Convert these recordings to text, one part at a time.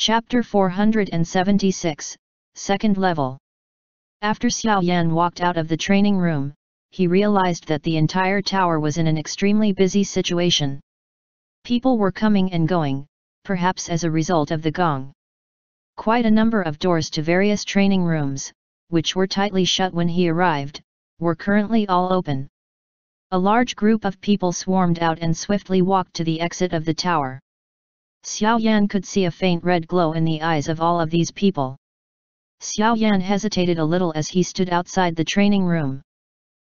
Chapter 476, Second Level After Xiao Yan walked out of the training room, he realized that the entire tower was in an extremely busy situation. People were coming and going, perhaps as a result of the gong. Quite a number of doors to various training rooms, which were tightly shut when he arrived, were currently all open. A large group of people swarmed out and swiftly walked to the exit of the tower. Xiao Yan could see a faint red glow in the eyes of all of these people. Xiao Yan hesitated a little as he stood outside the training room.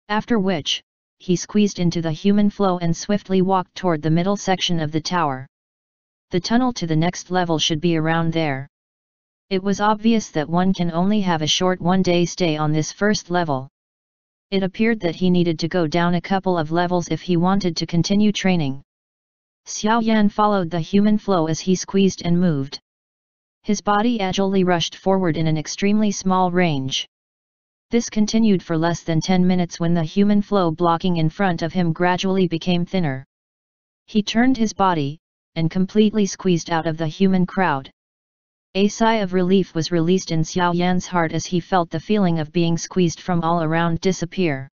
After which, he squeezed into the human flow and swiftly walked toward the middle section of the tower. The tunnel to the next level should be around there. It was obvious that one can only have a short one-day stay on this first level. It appeared that he needed to go down a couple of levels if he wanted to continue training. Xiao Yan followed the human flow as he squeezed and moved. His body agilely rushed forward in an extremely small range. This continued for less than 10 minutes when the human flow blocking in front of him gradually became thinner. He turned his body, and completely squeezed out of the human crowd. A sigh of relief was released in Xiao Yan's heart as he felt the feeling of being squeezed from all around disappear.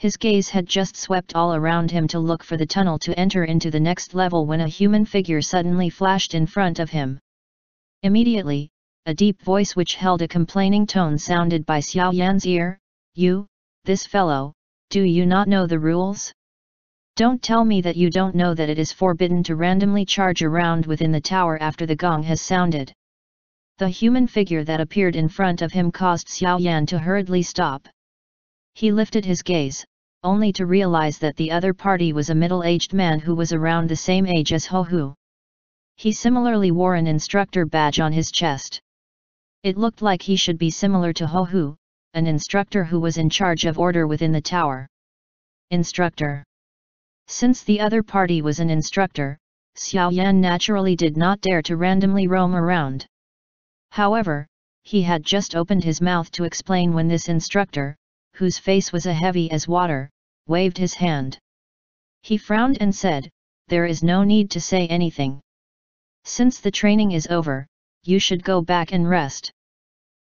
His gaze had just swept all around him to look for the tunnel to enter into the next level when a human figure suddenly flashed in front of him. Immediately, a deep voice which held a complaining tone sounded by Xiao Yan's ear, You, this fellow, do you not know the rules? Don't tell me that you don't know that it is forbidden to randomly charge around within the tower after the gong has sounded. The human figure that appeared in front of him caused Xiao Yan to hurriedly stop. He lifted his gaze, only to realize that the other party was a middle-aged man who was around the same age as Ho Hu. He similarly wore an instructor badge on his chest. It looked like he should be similar to Ho Hu, an instructor who was in charge of order within the tower. Instructor Since the other party was an instructor, Xiao Yan naturally did not dare to randomly roam around. However, he had just opened his mouth to explain when this instructor, whose face was a heavy as water, waved his hand. He frowned and said, There is no need to say anything. Since the training is over, you should go back and rest.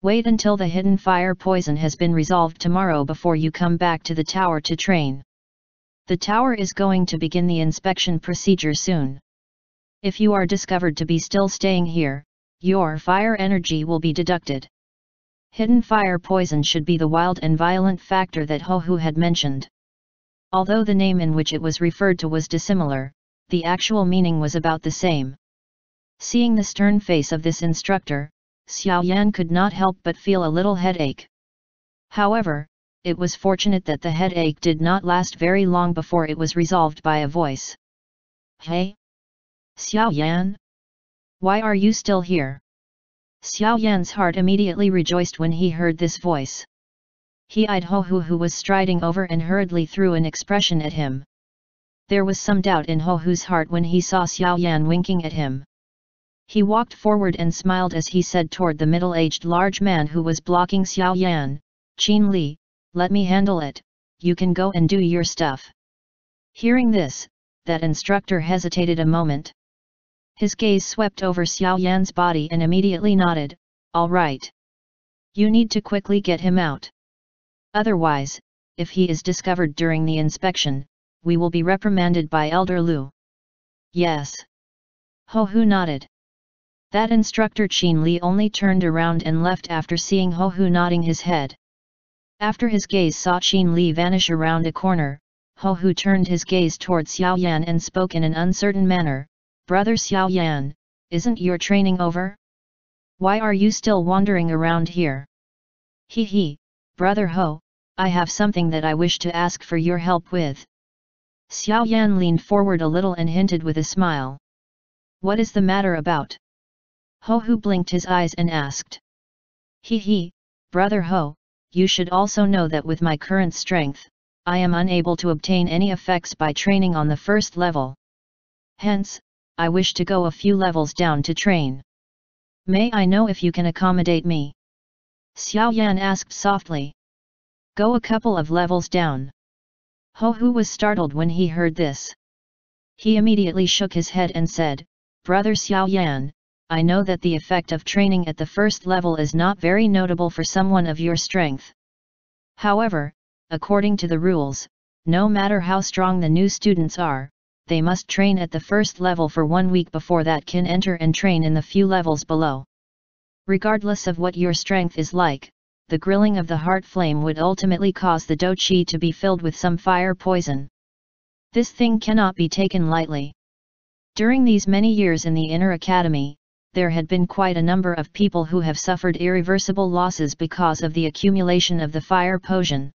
Wait until the hidden fire poison has been resolved tomorrow before you come back to the tower to train. The tower is going to begin the inspection procedure soon. If you are discovered to be still staying here, your fire energy will be deducted. Hidden fire poison should be the wild and violent factor that Ho Hu had mentioned. Although the name in which it was referred to was dissimilar, the actual meaning was about the same. Seeing the stern face of this instructor, Xiao Yan could not help but feel a little headache. However, it was fortunate that the headache did not last very long before it was resolved by a voice. Hey? Xiao Yan? Why are you still here? Xiao Yan's heart immediately rejoiced when he heard this voice. He eyed Ho Hu who was striding over and hurriedly threw an expression at him. There was some doubt in Ho Hu's heart when he saw Xiao Yan winking at him. He walked forward and smiled as he said toward the middle-aged large man who was blocking Xiao Yan, Qin Li, let me handle it, you can go and do your stuff. Hearing this, that instructor hesitated a moment. His gaze swept over Xiao Yan's body and immediately nodded, all right. You need to quickly get him out. Otherwise, if he is discovered during the inspection, we will be reprimanded by Elder Lu. Yes. Ho Hu nodded. That instructor Qin Li only turned around and left after seeing Ho Hu nodding his head. After his gaze saw Qin Li vanish around a corner, Ho Hu turned his gaze towards Xiao Yan and spoke in an uncertain manner, Brother Xiao Yan, isn't your training over? Why are you still wandering around here? He he, Brother Ho, I have something that I wish to ask for your help with. Xiao Yan leaned forward a little and hinted with a smile. What is the matter about? Ho Hu blinked his eyes and asked. He he, brother Ho, you should also know that with my current strength, I am unable to obtain any effects by training on the first level. Hence, I wish to go a few levels down to train. May I know if you can accommodate me? Xiao Yan asked softly. Go a couple of levels down. Ho Hu was startled when he heard this. He immediately shook his head and said, Brother Xiao Yan, I know that the effect of training at the first level is not very notable for someone of your strength. However, according to the rules, no matter how strong the new students are, they must train at the first level for one week before that can enter and train in the few levels below. Regardless of what your strength is like, the grilling of the heart flame would ultimately cause the Do Qi to be filled with some fire poison. This thing cannot be taken lightly. During these many years in the inner academy, there had been quite a number of people who have suffered irreversible losses because of the accumulation of the fire poison.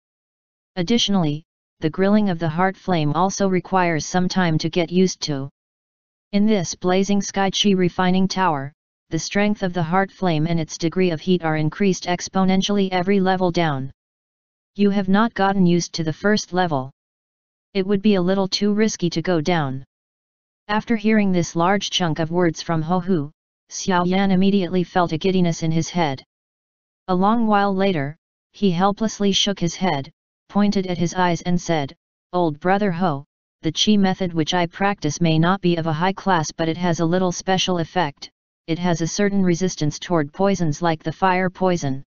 Additionally, the grilling of the heart flame also requires some time to get used to. In this blazing sky chi refining tower, the strength of the heart flame and its degree of heat are increased exponentially every level down. You have not gotten used to the first level. It would be a little too risky to go down. After hearing this large chunk of words from Ho Hu, Xiao Yan immediately felt a giddiness in his head. A long while later, he helplessly shook his head, pointed at his eyes and said, Old brother Ho, the Qi method which I practice may not be of a high class but it has a little special effect, it has a certain resistance toward poisons like the fire poison.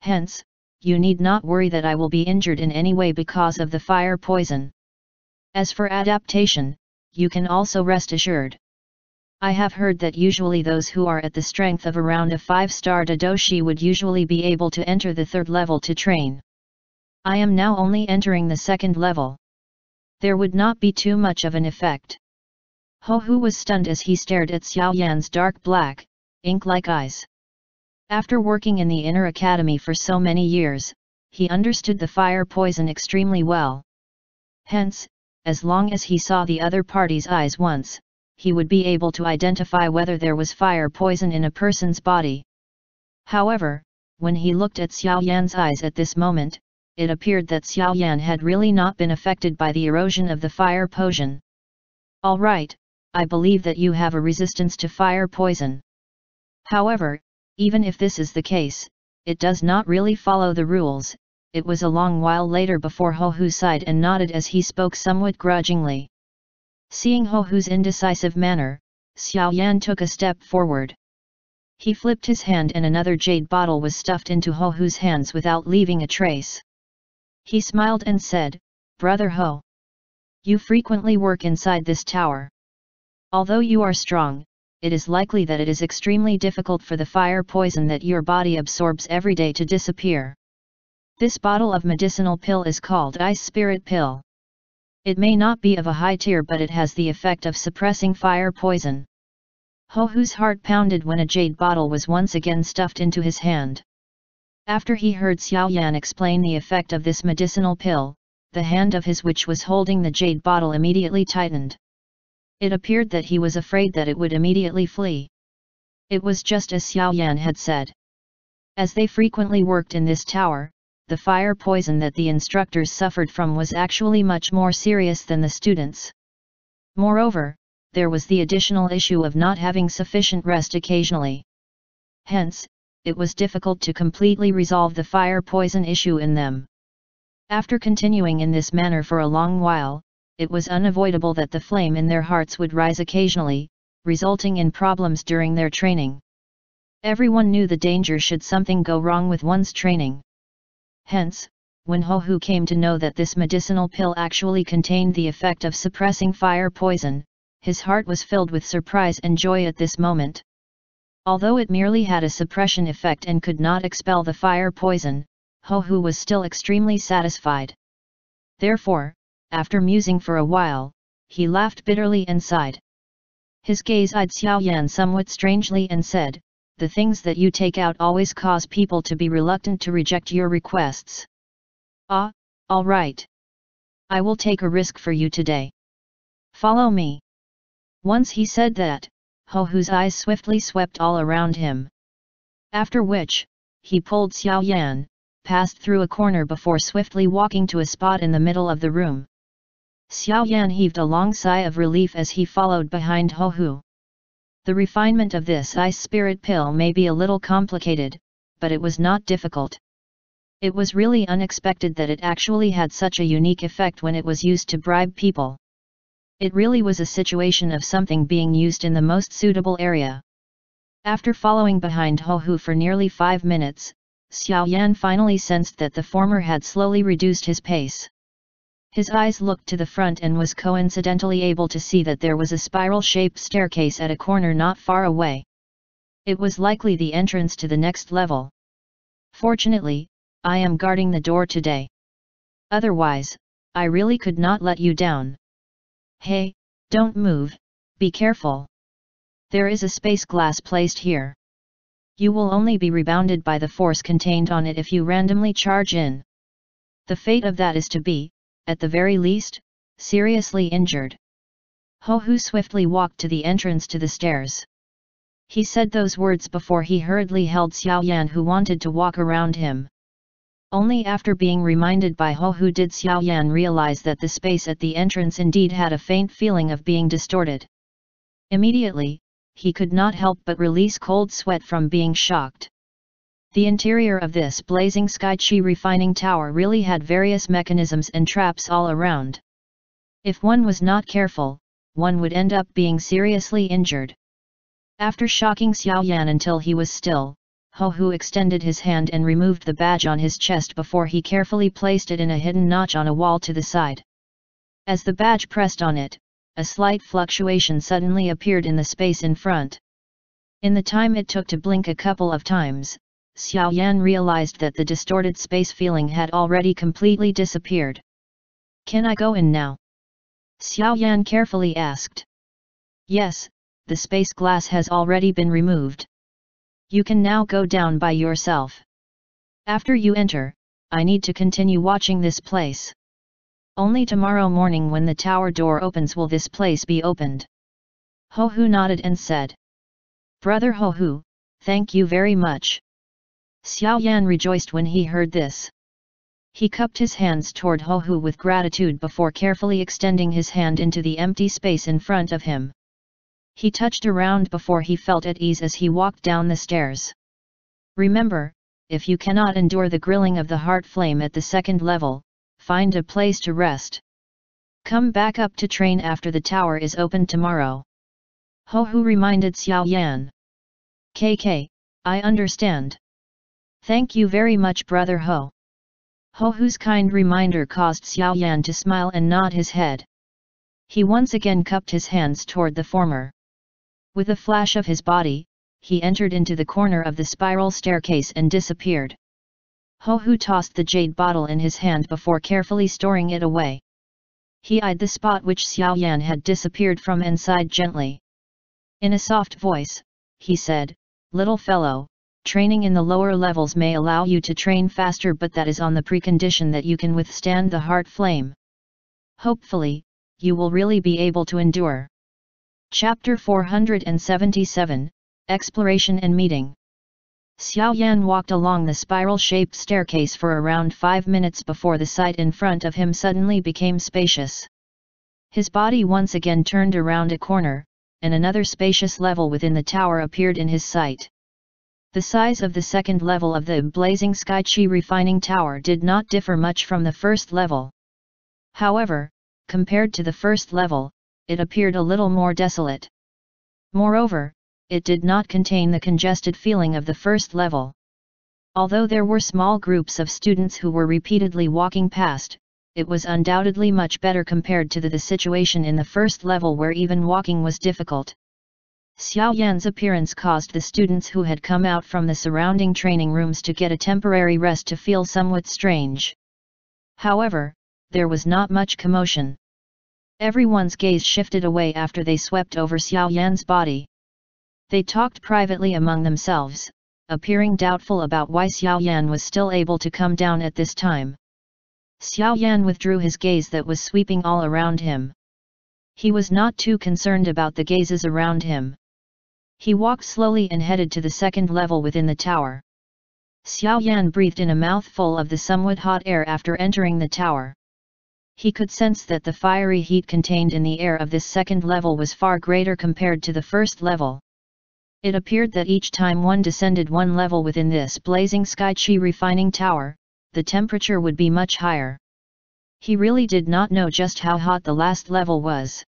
Hence, you need not worry that I will be injured in any way because of the fire poison. As for adaptation, you can also rest assured. I have heard that usually those who are at the strength of around a 5-star Dadoshi would usually be able to enter the third level to train. I am now only entering the second level. There would not be too much of an effect. Ho Hu was stunned as he stared at Xiao Yan's dark black, ink-like eyes. After working in the inner academy for so many years, he understood the fire poison extremely well. Hence, as long as he saw the other party's eyes once, he would be able to identify whether there was fire poison in a person's body. However, when he looked at Xiao Yan's eyes at this moment, it appeared that Xiao Yan had really not been affected by the erosion of the fire poison. Alright, I believe that you have a resistance to fire poison. However, even if this is the case, it does not really follow the rules, it was a long while later before Ho Hu sighed and nodded as he spoke somewhat grudgingly. Seeing Ho Hu's indecisive manner, Xiao Yan took a step forward. He flipped his hand and another jade bottle was stuffed into Ho Hu's hands without leaving a trace. He smiled and said, Brother Ho. You frequently work inside this tower. Although you are strong, it is likely that it is extremely difficult for the fire poison that your body absorbs every day to disappear. This bottle of medicinal pill is called Ice Spirit Pill. It may not be of a high tier but it has the effect of suppressing fire poison. Ho Hu's heart pounded when a jade bottle was once again stuffed into his hand. After he heard Xiao Yan explain the effect of this medicinal pill, the hand of his which was holding the jade bottle immediately tightened. It appeared that he was afraid that it would immediately flee. It was just as Xiao Yan had said. As they frequently worked in this tower, the fire poison that the instructors suffered from was actually much more serious than the students. Moreover, there was the additional issue of not having sufficient rest occasionally. Hence, it was difficult to completely resolve the fire poison issue in them. After continuing in this manner for a long while, it was unavoidable that the flame in their hearts would rise occasionally, resulting in problems during their training. Everyone knew the danger should something go wrong with one's training. Hence, when Ho Hu came to know that this medicinal pill actually contained the effect of suppressing fire poison, his heart was filled with surprise and joy at this moment. Although it merely had a suppression effect and could not expel the fire poison, Ho Hu was still extremely satisfied. Therefore, after musing for a while, he laughed bitterly and sighed. His gaze eyed Xiao Yan somewhat strangely and said, The things that you take out always cause people to be reluctant to reject your requests. Ah, all right. I will take a risk for you today. Follow me. Once he said that, Ho Hu's eyes swiftly swept all around him. After which, he pulled Xiao Yan, passed through a corner before swiftly walking to a spot in the middle of the room. Xiao Yan heaved a long sigh of relief as he followed behind Ho Hu. The refinement of this ice spirit pill may be a little complicated, but it was not difficult. It was really unexpected that it actually had such a unique effect when it was used to bribe people. It really was a situation of something being used in the most suitable area. After following behind Ho Hu for nearly five minutes, Xiao Yan finally sensed that the former had slowly reduced his pace. His eyes looked to the front and was coincidentally able to see that there was a spiral-shaped staircase at a corner not far away. It was likely the entrance to the next level. Fortunately, I am guarding the door today. Otherwise, I really could not let you down. Hey, don't move, be careful. There is a space glass placed here. You will only be rebounded by the force contained on it if you randomly charge in. The fate of that is to be, at the very least, seriously injured. Ho Hu swiftly walked to the entrance to the stairs. He said those words before he hurriedly held Xiao Yan who wanted to walk around him. Only after being reminded by Ho Hu did Xiao Yan realize that the space at the entrance indeed had a faint feeling of being distorted. Immediately, he could not help but release cold sweat from being shocked. The interior of this blazing sky chi refining tower really had various mechanisms and traps all around. If one was not careful, one would end up being seriously injured. After shocking Xiao Yan until he was still, Ho Hu extended his hand and removed the badge on his chest before he carefully placed it in a hidden notch on a wall to the side. As the badge pressed on it, a slight fluctuation suddenly appeared in the space in front. In the time it took to blink a couple of times, Xiao Yan realized that the distorted space feeling had already completely disappeared. Can I go in now? Xiao Yan carefully asked. Yes, the space glass has already been removed. You can now go down by yourself. After you enter, I need to continue watching this place. Only tomorrow morning when the tower door opens will this place be opened. Ho Hu nodded and said. Brother Ho Hu, thank you very much. Xiao Yan rejoiced when he heard this. He cupped his hands toward Ho Hu with gratitude before carefully extending his hand into the empty space in front of him. He touched around before he felt at ease as he walked down the stairs. Remember, if you cannot endure the grilling of the heart flame at the second level, find a place to rest. Come back up to train after the tower is opened tomorrow. Ho Hu reminded Xiao Yan. KK, I understand. Thank you very much brother Ho. Ho Hu's kind reminder caused Xiao Yan to smile and nod his head. He once again cupped his hands toward the former. With a flash of his body, he entered into the corner of the spiral staircase and disappeared. Ho Hu tossed the jade bottle in his hand before carefully storing it away. He eyed the spot which Xiao Yan had disappeared from and sighed gently. In a soft voice, he said, Little fellow, training in the lower levels may allow you to train faster but that is on the precondition that you can withstand the heart flame. Hopefully, you will really be able to endure. Chapter 477, Exploration and Meeting Xiao Yan walked along the spiral-shaped staircase for around five minutes before the sight in front of him suddenly became spacious. His body once again turned around a corner, and another spacious level within the tower appeared in his sight. The size of the second level of the blazing Sky Chi refining tower did not differ much from the first level. However, compared to the first level, it appeared a little more desolate. Moreover, it did not contain the congested feeling of the first level. Although there were small groups of students who were repeatedly walking past, it was undoubtedly much better compared to the, the situation in the first level where even walking was difficult. Xiao Yan's appearance caused the students who had come out from the surrounding training rooms to get a temporary rest to feel somewhat strange. However, there was not much commotion. Everyone's gaze shifted away after they swept over Xiao Yan's body. They talked privately among themselves, appearing doubtful about why Xiao Yan was still able to come down at this time. Xiao Yan withdrew his gaze that was sweeping all around him. He was not too concerned about the gazes around him. He walked slowly and headed to the second level within the tower. Xiao Yan breathed in a mouthful of the somewhat hot air after entering the tower. He could sense that the fiery heat contained in the air of this second level was far greater compared to the first level. It appeared that each time one descended one level within this blazing sky chi refining tower, the temperature would be much higher. He really did not know just how hot the last level was.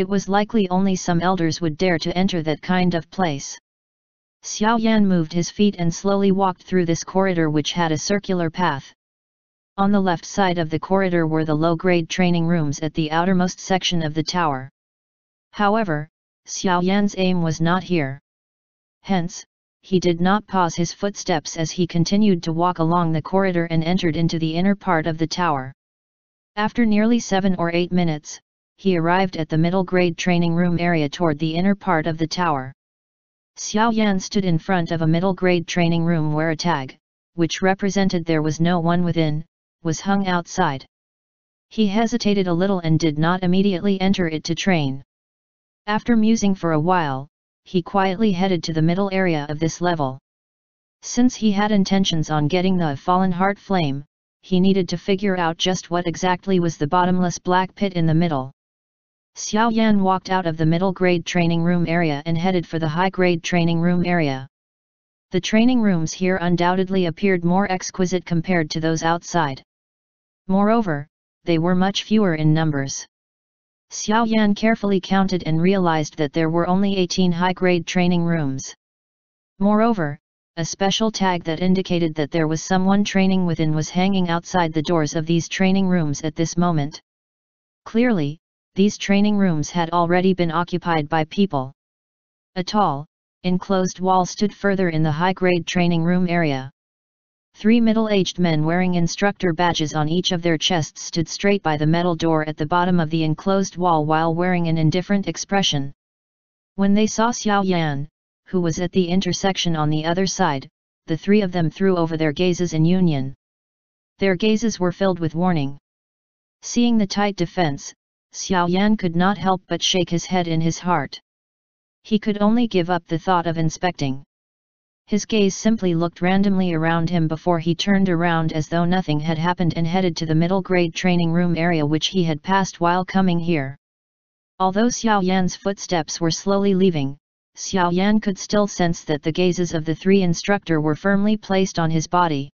It was likely only some elders would dare to enter that kind of place. Xiao Yan moved his feet and slowly walked through this corridor which had a circular path. On the left side of the corridor were the low-grade training rooms at the outermost section of the tower. However, Xiao Yan's aim was not here. Hence, he did not pause his footsteps as he continued to walk along the corridor and entered into the inner part of the tower. After nearly seven or eight minutes, he arrived at the middle-grade training room area toward the inner part of the tower. Xiao Yan stood in front of a middle-grade training room where a tag, which represented there was no one within, was hung outside. He hesitated a little and did not immediately enter it to train. After musing for a while, he quietly headed to the middle area of this level. Since he had intentions on getting the fallen heart flame, he needed to figure out just what exactly was the bottomless black pit in the middle. Xiao Yan walked out of the middle grade training room area and headed for the high grade training room area. The training rooms here undoubtedly appeared more exquisite compared to those outside. Moreover, they were much fewer in numbers. Xiao Yan carefully counted and realized that there were only 18 high-grade training rooms. Moreover, a special tag that indicated that there was someone training within was hanging outside the doors of these training rooms at this moment. Clearly, these training rooms had already been occupied by people. A tall, enclosed wall stood further in the high-grade training room area. Three middle-aged men wearing instructor badges on each of their chests stood straight by the metal door at the bottom of the enclosed wall while wearing an indifferent expression. When they saw Xiao Yan, who was at the intersection on the other side, the three of them threw over their gazes in union. Their gazes were filled with warning. Seeing the tight defense, Xiao Yan could not help but shake his head in his heart. He could only give up the thought of inspecting. His gaze simply looked randomly around him before he turned around as though nothing had happened and headed to the middle grade training room area which he had passed while coming here. Although Xiao Yan's footsteps were slowly leaving, Xiao Yan could still sense that the gazes of the three instructor were firmly placed on his body.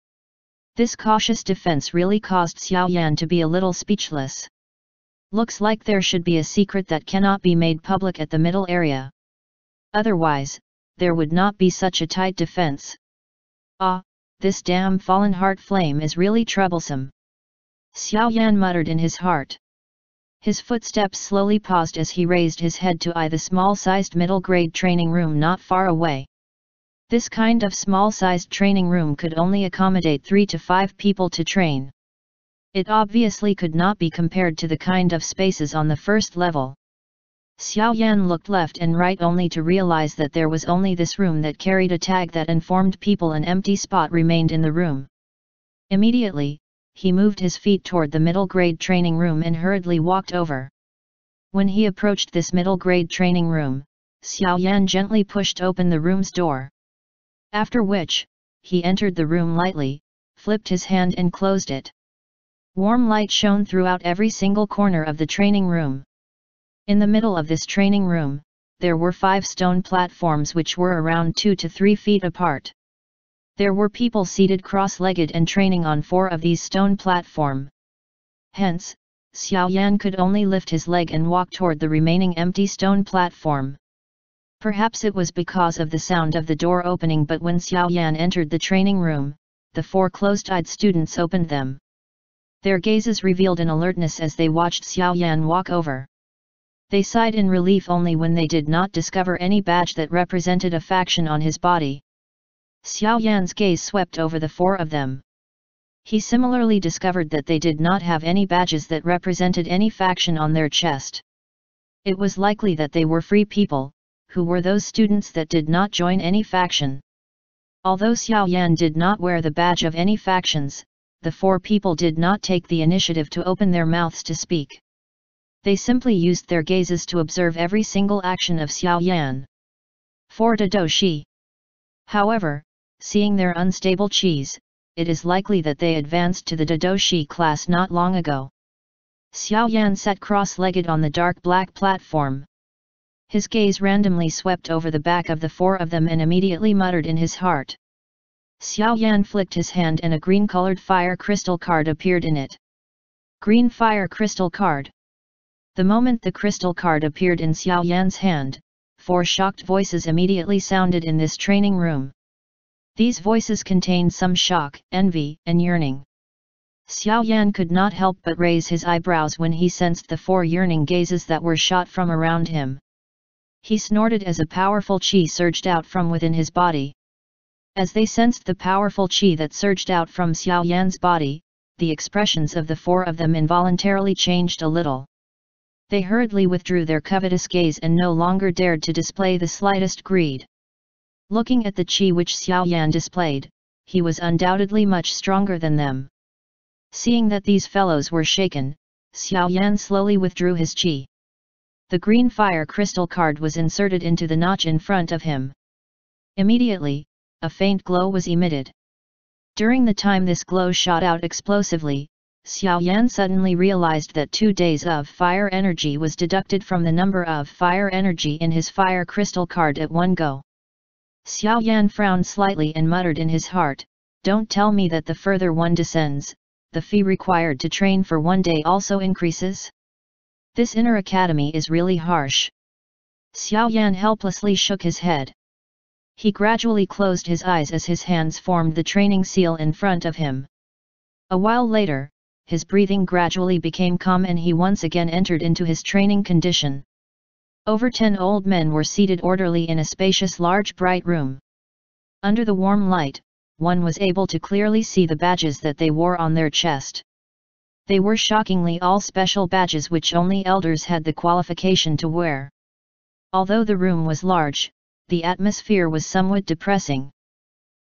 This cautious defense really caused Xiao Yan to be a little speechless. Looks like there should be a secret that cannot be made public at the middle area. Otherwise, there would not be such a tight defense. Ah, this damn fallen heart flame is really troublesome. Xiao Yan muttered in his heart. His footsteps slowly paused as he raised his head to eye the small-sized middle-grade training room not far away. This kind of small-sized training room could only accommodate three to five people to train. It obviously could not be compared to the kind of spaces on the first level. Xiao Yan looked left and right only to realize that there was only this room that carried a tag that informed people an empty spot remained in the room. Immediately, he moved his feet toward the middle grade training room and hurriedly walked over. When he approached this middle grade training room, Xiao Yan gently pushed open the room's door. After which, he entered the room lightly, flipped his hand and closed it. Warm light shone throughout every single corner of the training room. In the middle of this training room, there were five stone platforms which were around 2 to 3 feet apart. There were people seated cross-legged and training on four of these stone platform. Hence, Xiao Yan could only lift his leg and walk toward the remaining empty stone platform. Perhaps it was because of the sound of the door opening but when Xiao Yan entered the training room, the four closed-eyed students opened them. Their gazes revealed an alertness as they watched Xiao Yan walk over. They sighed in relief only when they did not discover any badge that represented a faction on his body. Xiao Yan's gaze swept over the four of them. He similarly discovered that they did not have any badges that represented any faction on their chest. It was likely that they were free people, who were those students that did not join any faction. Although Xiao Yan did not wear the badge of any factions, the four people did not take the initiative to open their mouths to speak. They simply used their gazes to observe every single action of Xiao Yan. Four Do Shi. However, seeing their unstable cheese, it is likely that they advanced to the Dadoshi class not long ago. Xiao Yan sat cross-legged on the dark black platform. His gaze randomly swept over the back of the four of them and immediately muttered in his heart. Xiao Yan flicked his hand and a green-colored fire crystal card appeared in it. Green fire crystal card. The moment the crystal card appeared in Xiao Yan's hand, four shocked voices immediately sounded in this training room. These voices contained some shock, envy, and yearning. Xiao Yan could not help but raise his eyebrows when he sensed the four yearning gazes that were shot from around him. He snorted as a powerful qi surged out from within his body. As they sensed the powerful qi that surged out from Xiao Yan's body, the expressions of the four of them involuntarily changed a little. They hurriedly withdrew their covetous gaze and no longer dared to display the slightest greed. Looking at the qi which Xiao Yan displayed, he was undoubtedly much stronger than them. Seeing that these fellows were shaken, Xiao Yan slowly withdrew his qi. The green fire crystal card was inserted into the notch in front of him. Immediately, a faint glow was emitted. During the time this glow shot out explosively, Xiao Yan suddenly realized that two days of fire energy was deducted from the number of fire energy in his fire crystal card at one go. Xiao Yan frowned slightly and muttered in his heart, Don't tell me that the further one descends, the fee required to train for one day also increases? This inner academy is really harsh. Xiao Yan helplessly shook his head. He gradually closed his eyes as his hands formed the training seal in front of him. A while later, his breathing gradually became calm and he once again entered into his training condition. Over ten old men were seated orderly in a spacious large bright room. Under the warm light, one was able to clearly see the badges that they wore on their chest. They were shockingly all special badges which only elders had the qualification to wear. Although the room was large, the atmosphere was somewhat depressing.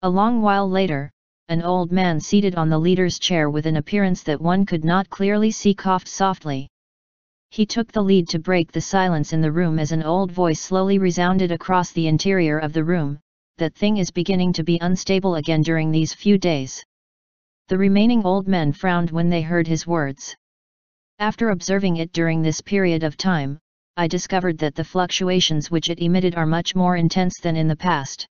A long while later, an old man seated on the leader's chair with an appearance that one could not clearly see coughed softly. He took the lead to break the silence in the room as an old voice slowly resounded across the interior of the room, that thing is beginning to be unstable again during these few days. The remaining old men frowned when they heard his words. After observing it during this period of time, I discovered that the fluctuations which it emitted are much more intense than in the past.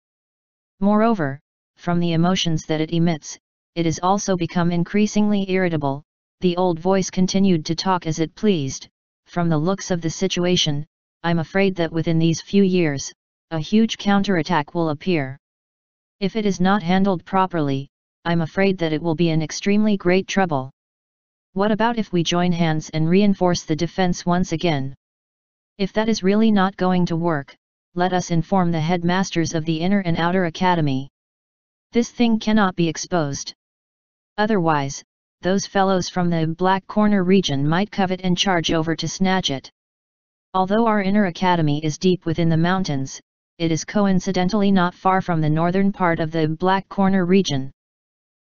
Moreover, from the emotions that it emits, it has also become increasingly irritable, the old voice continued to talk as it pleased, from the looks of the situation, I'm afraid that within these few years, a huge counterattack will appear. If it is not handled properly, I'm afraid that it will be in extremely great trouble. What about if we join hands and reinforce the defense once again? If that is really not going to work, let us inform the headmasters of the inner and outer academy. This thing cannot be exposed. Otherwise, those fellows from the Black Corner region might covet and charge over to snatch it. Although our inner academy is deep within the mountains, it is coincidentally not far from the northern part of the Black Corner region.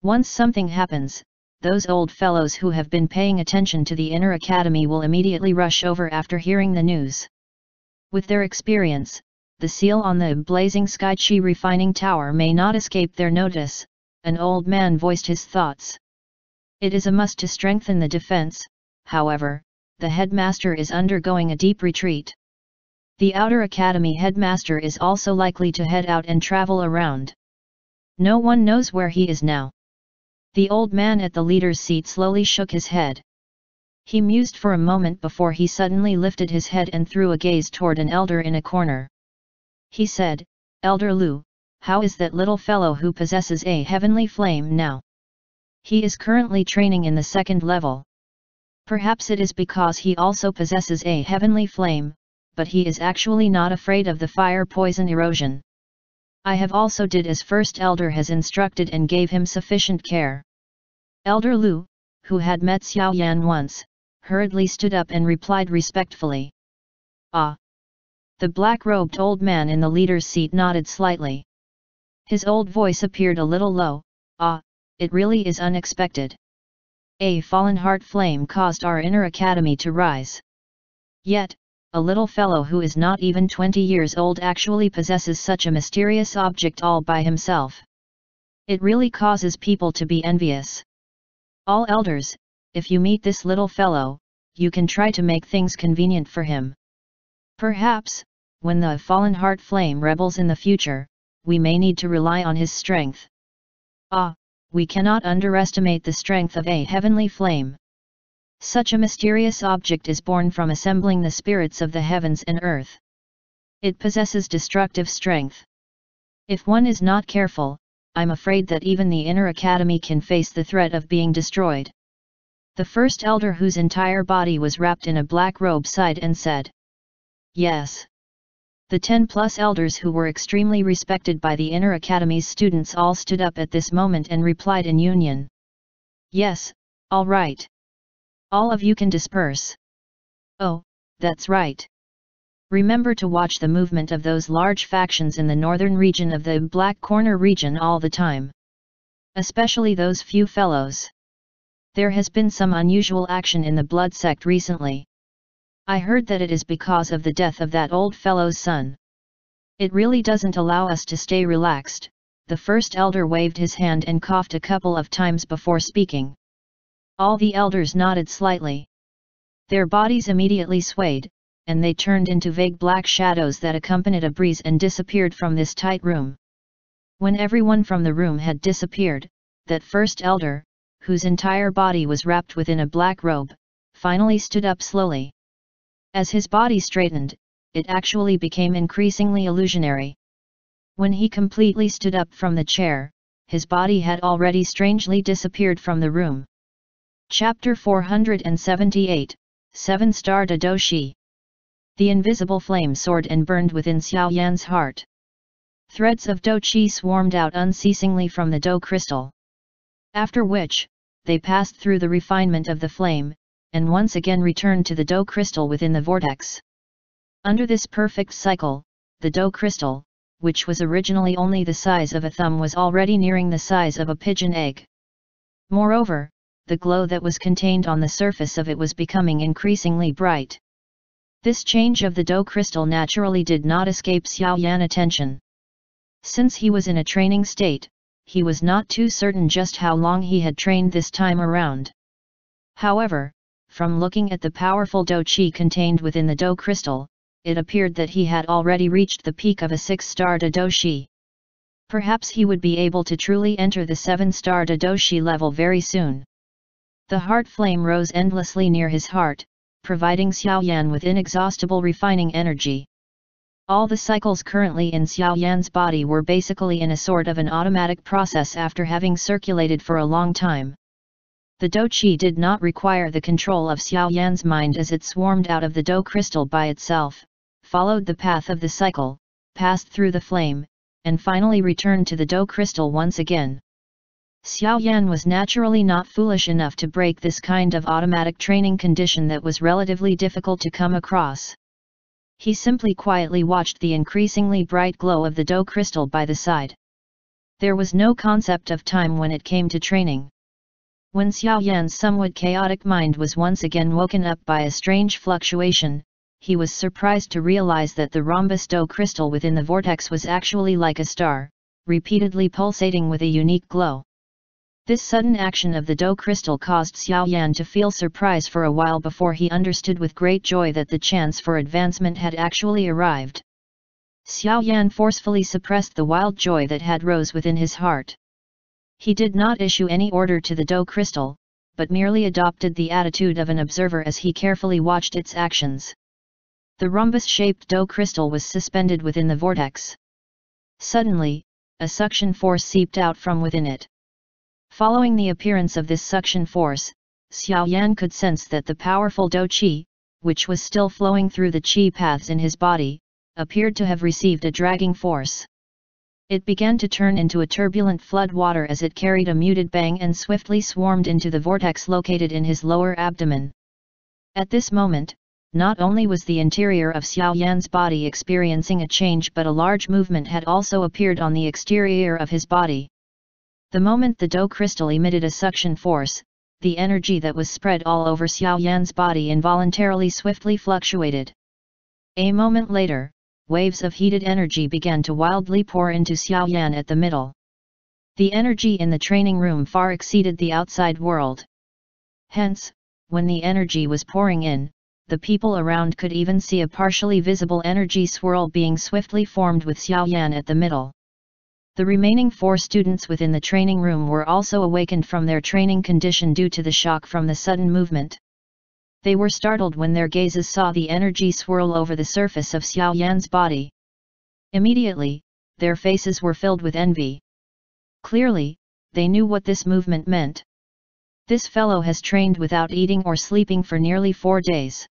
Once something happens, those old fellows who have been paying attention to the inner academy will immediately rush over after hearing the news. With their experience, the seal on the blazing Sky Chi refining tower may not escape their notice, an old man voiced his thoughts. It is a must to strengthen the defense, however, the headmaster is undergoing a deep retreat. The outer academy headmaster is also likely to head out and travel around. No one knows where he is now. The old man at the leader's seat slowly shook his head. He mused for a moment before he suddenly lifted his head and threw a gaze toward an elder in a corner. He said, Elder Lu, how is that little fellow who possesses a heavenly flame now? He is currently training in the second level. Perhaps it is because he also possesses a heavenly flame, but he is actually not afraid of the fire poison erosion. I have also did as first elder has instructed and gave him sufficient care. Elder Lu, who had met Xiao Yan once, hurriedly stood up and replied respectfully. Ah! The black-robed old man in the leader's seat nodded slightly. His old voice appeared a little low, ah, it really is unexpected. A fallen heart flame caused our inner academy to rise. Yet, a little fellow who is not even 20 years old actually possesses such a mysterious object all by himself. It really causes people to be envious. All elders, if you meet this little fellow, you can try to make things convenient for him. Perhaps, when the fallen heart flame rebels in the future, we may need to rely on his strength. Ah, we cannot underestimate the strength of a heavenly flame. Such a mysterious object is born from assembling the spirits of the heavens and earth. It possesses destructive strength. If one is not careful, I'm afraid that even the inner academy can face the threat of being destroyed. The first elder whose entire body was wrapped in a black robe sighed and said, Yes. The ten plus elders who were extremely respected by the inner academy's students all stood up at this moment and replied in union. Yes, all right. All of you can disperse. Oh, that's right. Remember to watch the movement of those large factions in the northern region of the Black Corner region all the time. Especially those few fellows. There has been some unusual action in the Blood Sect recently. I heard that it is because of the death of that old fellow's son. It really doesn't allow us to stay relaxed, the first elder waved his hand and coughed a couple of times before speaking. All the elders nodded slightly. Their bodies immediately swayed, and they turned into vague black shadows that accompanied a breeze and disappeared from this tight room. When everyone from the room had disappeared, that first elder, whose entire body was wrapped within a black robe, finally stood up slowly. As his body straightened, it actually became increasingly illusionary. When he completely stood up from the chair, his body had already strangely disappeared from the room. Chapter 478, 7-Star Dadoshi the invisible flame soared and burned within Xiao Yan's heart. Threads of Do Qi swarmed out unceasingly from the Do crystal. After which, they passed through the refinement of the flame, and once again returned to the Do crystal within the vortex. Under this perfect cycle, the Do crystal, which was originally only the size of a thumb was already nearing the size of a pigeon egg. Moreover, the glow that was contained on the surface of it was becoming increasingly bright. This change of the Do crystal naturally did not escape Xiao Yan attention. Since he was in a training state, he was not too certain just how long he had trained this time around. However, from looking at the powerful Do Qi contained within the Do crystal, it appeared that he had already reached the peak of a six-star Dadoshi. Perhaps he would be able to truly enter the seven-star Dadoshi level very soon. The heart flame rose endlessly near his heart, providing Xiao Yan with inexhaustible refining energy. All the cycles currently in Xiao Yan's body were basically in a sort of an automatic process after having circulated for a long time. The Do Qi did not require the control of Xiao Yan's mind as it swarmed out of the Do crystal by itself, followed the path of the cycle, passed through the flame, and finally returned to the Do crystal once again. Xiao Yan was naturally not foolish enough to break this kind of automatic training condition that was relatively difficult to come across. He simply quietly watched the increasingly bright glow of the Do crystal by the side. There was no concept of time when it came to training. When Xiao Yan's somewhat chaotic mind was once again woken up by a strange fluctuation, he was surprised to realize that the rhombus Do crystal within the vortex was actually like a star, repeatedly pulsating with a unique glow. This sudden action of the Do crystal caused Xiao Yan to feel surprise for a while before he understood with great joy that the chance for advancement had actually arrived. Xiao Yan forcefully suppressed the wild joy that had rose within his heart. He did not issue any order to the Do crystal, but merely adopted the attitude of an observer as he carefully watched its actions. The rhombus-shaped Do crystal was suspended within the vortex. Suddenly, a suction force seeped out from within it. Following the appearance of this suction force, Xiao Yan could sense that the powerful Do Qi, which was still flowing through the Qi paths in his body, appeared to have received a dragging force. It began to turn into a turbulent flood water as it carried a muted bang and swiftly swarmed into the vortex located in his lower abdomen. At this moment, not only was the interior of Xiao Yan's body experiencing a change but a large movement had also appeared on the exterior of his body. The moment the Do crystal emitted a suction force, the energy that was spread all over Xiao Yan's body involuntarily swiftly fluctuated. A moment later, waves of heated energy began to wildly pour into Xiao Yan at the middle. The energy in the training room far exceeded the outside world. Hence, when the energy was pouring in, the people around could even see a partially visible energy swirl being swiftly formed with Xiao Yan at the middle. The remaining four students within the training room were also awakened from their training condition due to the shock from the sudden movement. They were startled when their gazes saw the energy swirl over the surface of Xiao Yan's body. Immediately, their faces were filled with envy. Clearly, they knew what this movement meant. This fellow has trained without eating or sleeping for nearly four days.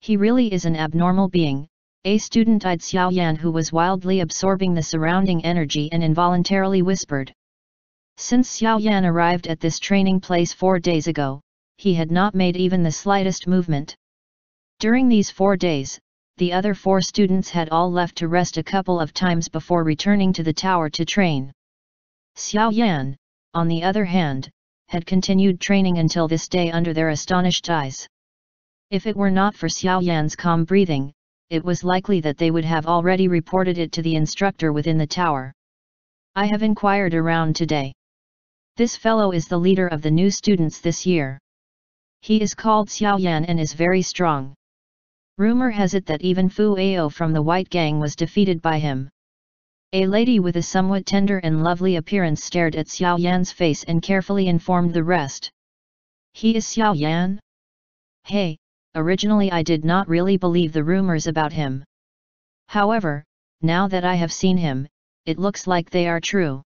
He really is an abnormal being, a student eyed Xiao Yan who was wildly absorbing the surrounding energy and involuntarily whispered. Since Xiao Yan arrived at this training place four days ago, he had not made even the slightest movement. During these four days, the other four students had all left to rest a couple of times before returning to the tower to train. Xiao Yan, on the other hand, had continued training until this day under their astonished eyes. If it were not for Xiao Yan's calm breathing, it was likely that they would have already reported it to the instructor within the tower. I have inquired around today. This fellow is the leader of the new students this year. He is called Xiao Yan and is very strong. Rumor has it that even Fu Ao from the White Gang was defeated by him. A lady with a somewhat tender and lovely appearance stared at Xiao Yan's face and carefully informed the rest. He is Xiao Yan? Hey, originally I did not really believe the rumors about him. However, now that I have seen him, it looks like they are true.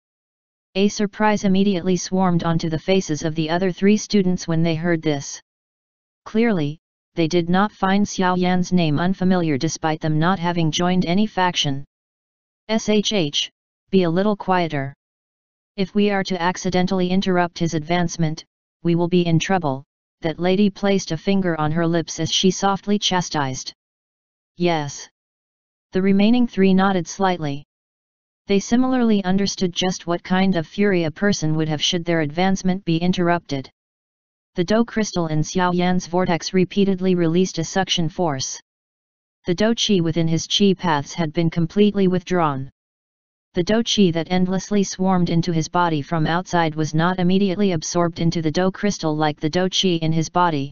A surprise immediately swarmed onto the faces of the other three students when they heard this. Clearly, they did not find Xiao Yan's name unfamiliar despite them not having joined any faction. SHH, be a little quieter. If we are to accidentally interrupt his advancement, we will be in trouble, that lady placed a finger on her lips as she softly chastised. Yes. The remaining three nodded slightly. They similarly understood just what kind of fury a person would have should their advancement be interrupted. The Do crystal in Xiao Yan's vortex repeatedly released a suction force the Do Qi within his chi paths had been completely withdrawn. The Do Qi that endlessly swarmed into his body from outside was not immediately absorbed into the do crystal like the Do Qi in his body.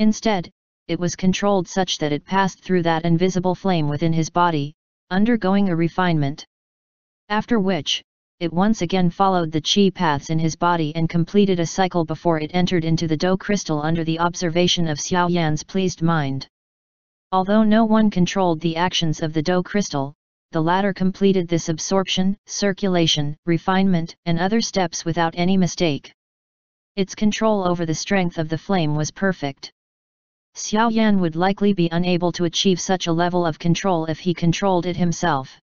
Instead, it was controlled such that it passed through that invisible flame within his body, undergoing a refinement. After which, it once again followed the chi paths in his body and completed a cycle before it entered into the do crystal under the observation of Xiao Yan's pleased mind. Although no one controlled the actions of the Do crystal, the latter completed this absorption, circulation, refinement, and other steps without any mistake. Its control over the strength of the flame was perfect. Xiao Yan would likely be unable to achieve such a level of control if he controlled it himself.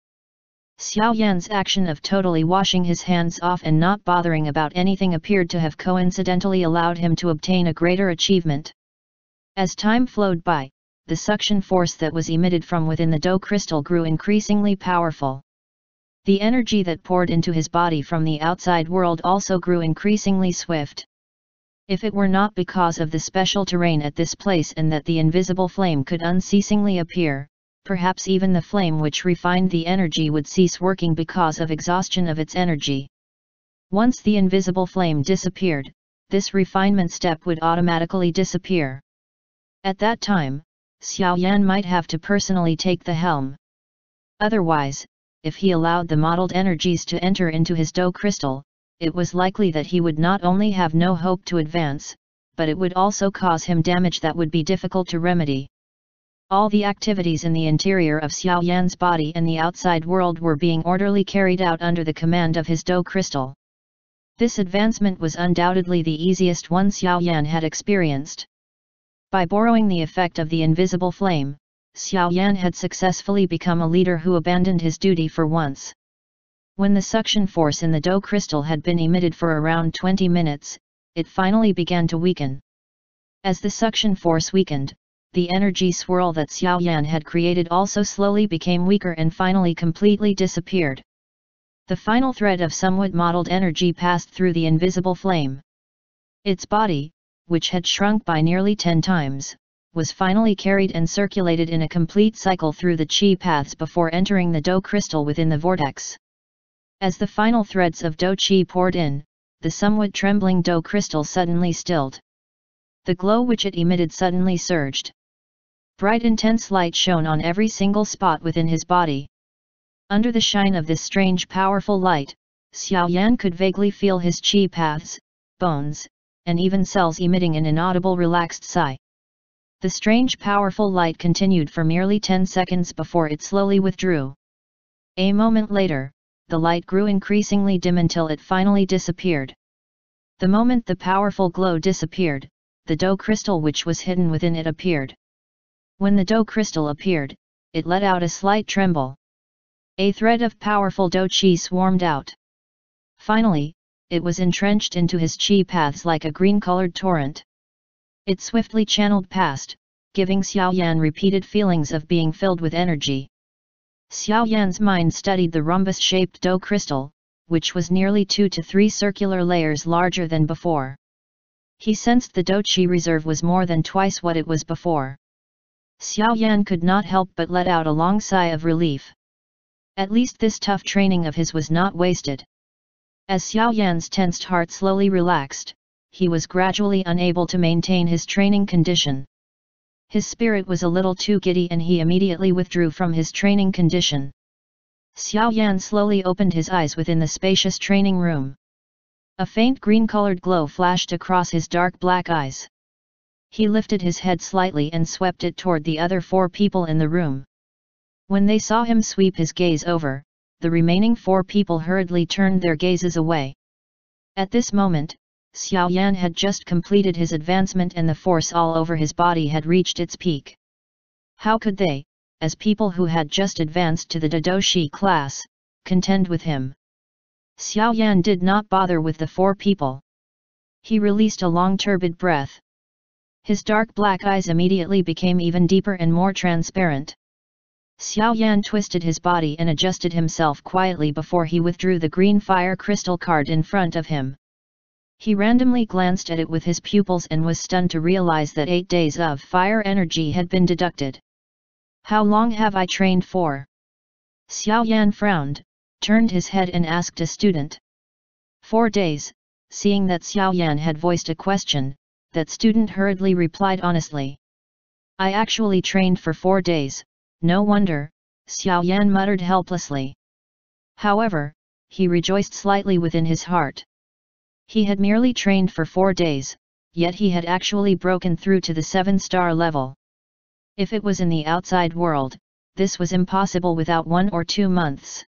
Xiao Yan's action of totally washing his hands off and not bothering about anything appeared to have coincidentally allowed him to obtain a greater achievement. As time flowed by, the suction force that was emitted from within the Do crystal grew increasingly powerful. The energy that poured into his body from the outside world also grew increasingly swift. If it were not because of the special terrain at this place and that the invisible flame could unceasingly appear, perhaps even the flame which refined the energy would cease working because of exhaustion of its energy. Once the invisible flame disappeared, this refinement step would automatically disappear. At that time, Xiao Yan might have to personally take the helm. Otherwise, if he allowed the modeled energies to enter into his Do crystal, it was likely that he would not only have no hope to advance, but it would also cause him damage that would be difficult to remedy. All the activities in the interior of Xiao Yan's body and the outside world were being orderly carried out under the command of his Do crystal. This advancement was undoubtedly the easiest one Xiao Yan had experienced. By borrowing the effect of the invisible flame, Xiao Yan had successfully become a leader who abandoned his duty for once. When the suction force in the Do crystal had been emitted for around 20 minutes, it finally began to weaken. As the suction force weakened, the energy swirl that Xiao Yan had created also slowly became weaker and finally completely disappeared. The final thread of somewhat modeled energy passed through the invisible flame. Its body, which had shrunk by nearly 10 times, was finally carried and circulated in a complete cycle through the chi paths before entering the Do crystal within the vortex. As the final threads of Do Qi poured in, the somewhat trembling Do crystal suddenly stilled. The glow which it emitted suddenly surged. Bright intense light shone on every single spot within his body. Under the shine of this strange powerful light, Xiao Yan could vaguely feel his chi paths, bones, and even cells emitting an inaudible relaxed sigh. The strange powerful light continued for merely 10 seconds before it slowly withdrew. A moment later, the light grew increasingly dim until it finally disappeared. The moment the powerful glow disappeared, the Do crystal which was hidden within it appeared. When the Do crystal appeared, it let out a slight tremble. A thread of powerful Do Qi swarmed out. Finally, it was entrenched into his chi paths like a green-colored torrent. It swiftly channeled past, giving Xiao Yan repeated feelings of being filled with energy. Xiao Yan's mind studied the rhombus-shaped Do crystal, which was nearly two to three circular layers larger than before. He sensed the Do Qi reserve was more than twice what it was before. Xiao Yan could not help but let out a long sigh of relief. At least this tough training of his was not wasted. As Xiao Yan's tensed heart slowly relaxed, he was gradually unable to maintain his training condition. His spirit was a little too giddy and he immediately withdrew from his training condition. Xiao Yan slowly opened his eyes within the spacious training room. A faint green-colored glow flashed across his dark black eyes. He lifted his head slightly and swept it toward the other four people in the room. When they saw him sweep his gaze over, the remaining four people hurriedly turned their gazes away. At this moment, Xiao Yan had just completed his advancement and the force all over his body had reached its peak. How could they, as people who had just advanced to the Dadoshi class, contend with him? Xiao Yan did not bother with the four people. He released a long turbid breath. His dark black eyes immediately became even deeper and more transparent. Xiao Yan twisted his body and adjusted himself quietly before he withdrew the green fire crystal card in front of him. He randomly glanced at it with his pupils and was stunned to realize that eight days of fire energy had been deducted. How long have I trained for? Xiao Yan frowned, turned his head and asked a student. Four days, seeing that Xiao Yan had voiced a question, that student hurriedly replied honestly. I actually trained for four days, no wonder, Xiao Yan muttered helplessly. However, he rejoiced slightly within his heart. He had merely trained for four days, yet he had actually broken through to the seven-star level. If it was in the outside world, this was impossible without one or two months.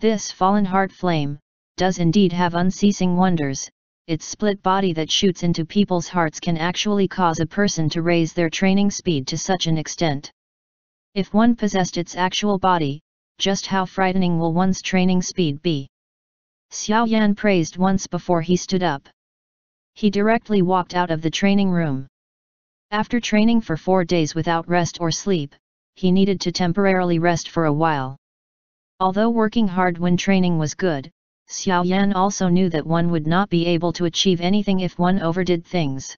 This fallen heart flame, does indeed have unceasing wonders, its split body that shoots into people's hearts can actually cause a person to raise their training speed to such an extent. If one possessed its actual body, just how frightening will one's training speed be? Xiao Yan praised once before he stood up. He directly walked out of the training room. After training for four days without rest or sleep, he needed to temporarily rest for a while. Although working hard when training was good, Xiao Yan also knew that one would not be able to achieve anything if one overdid things.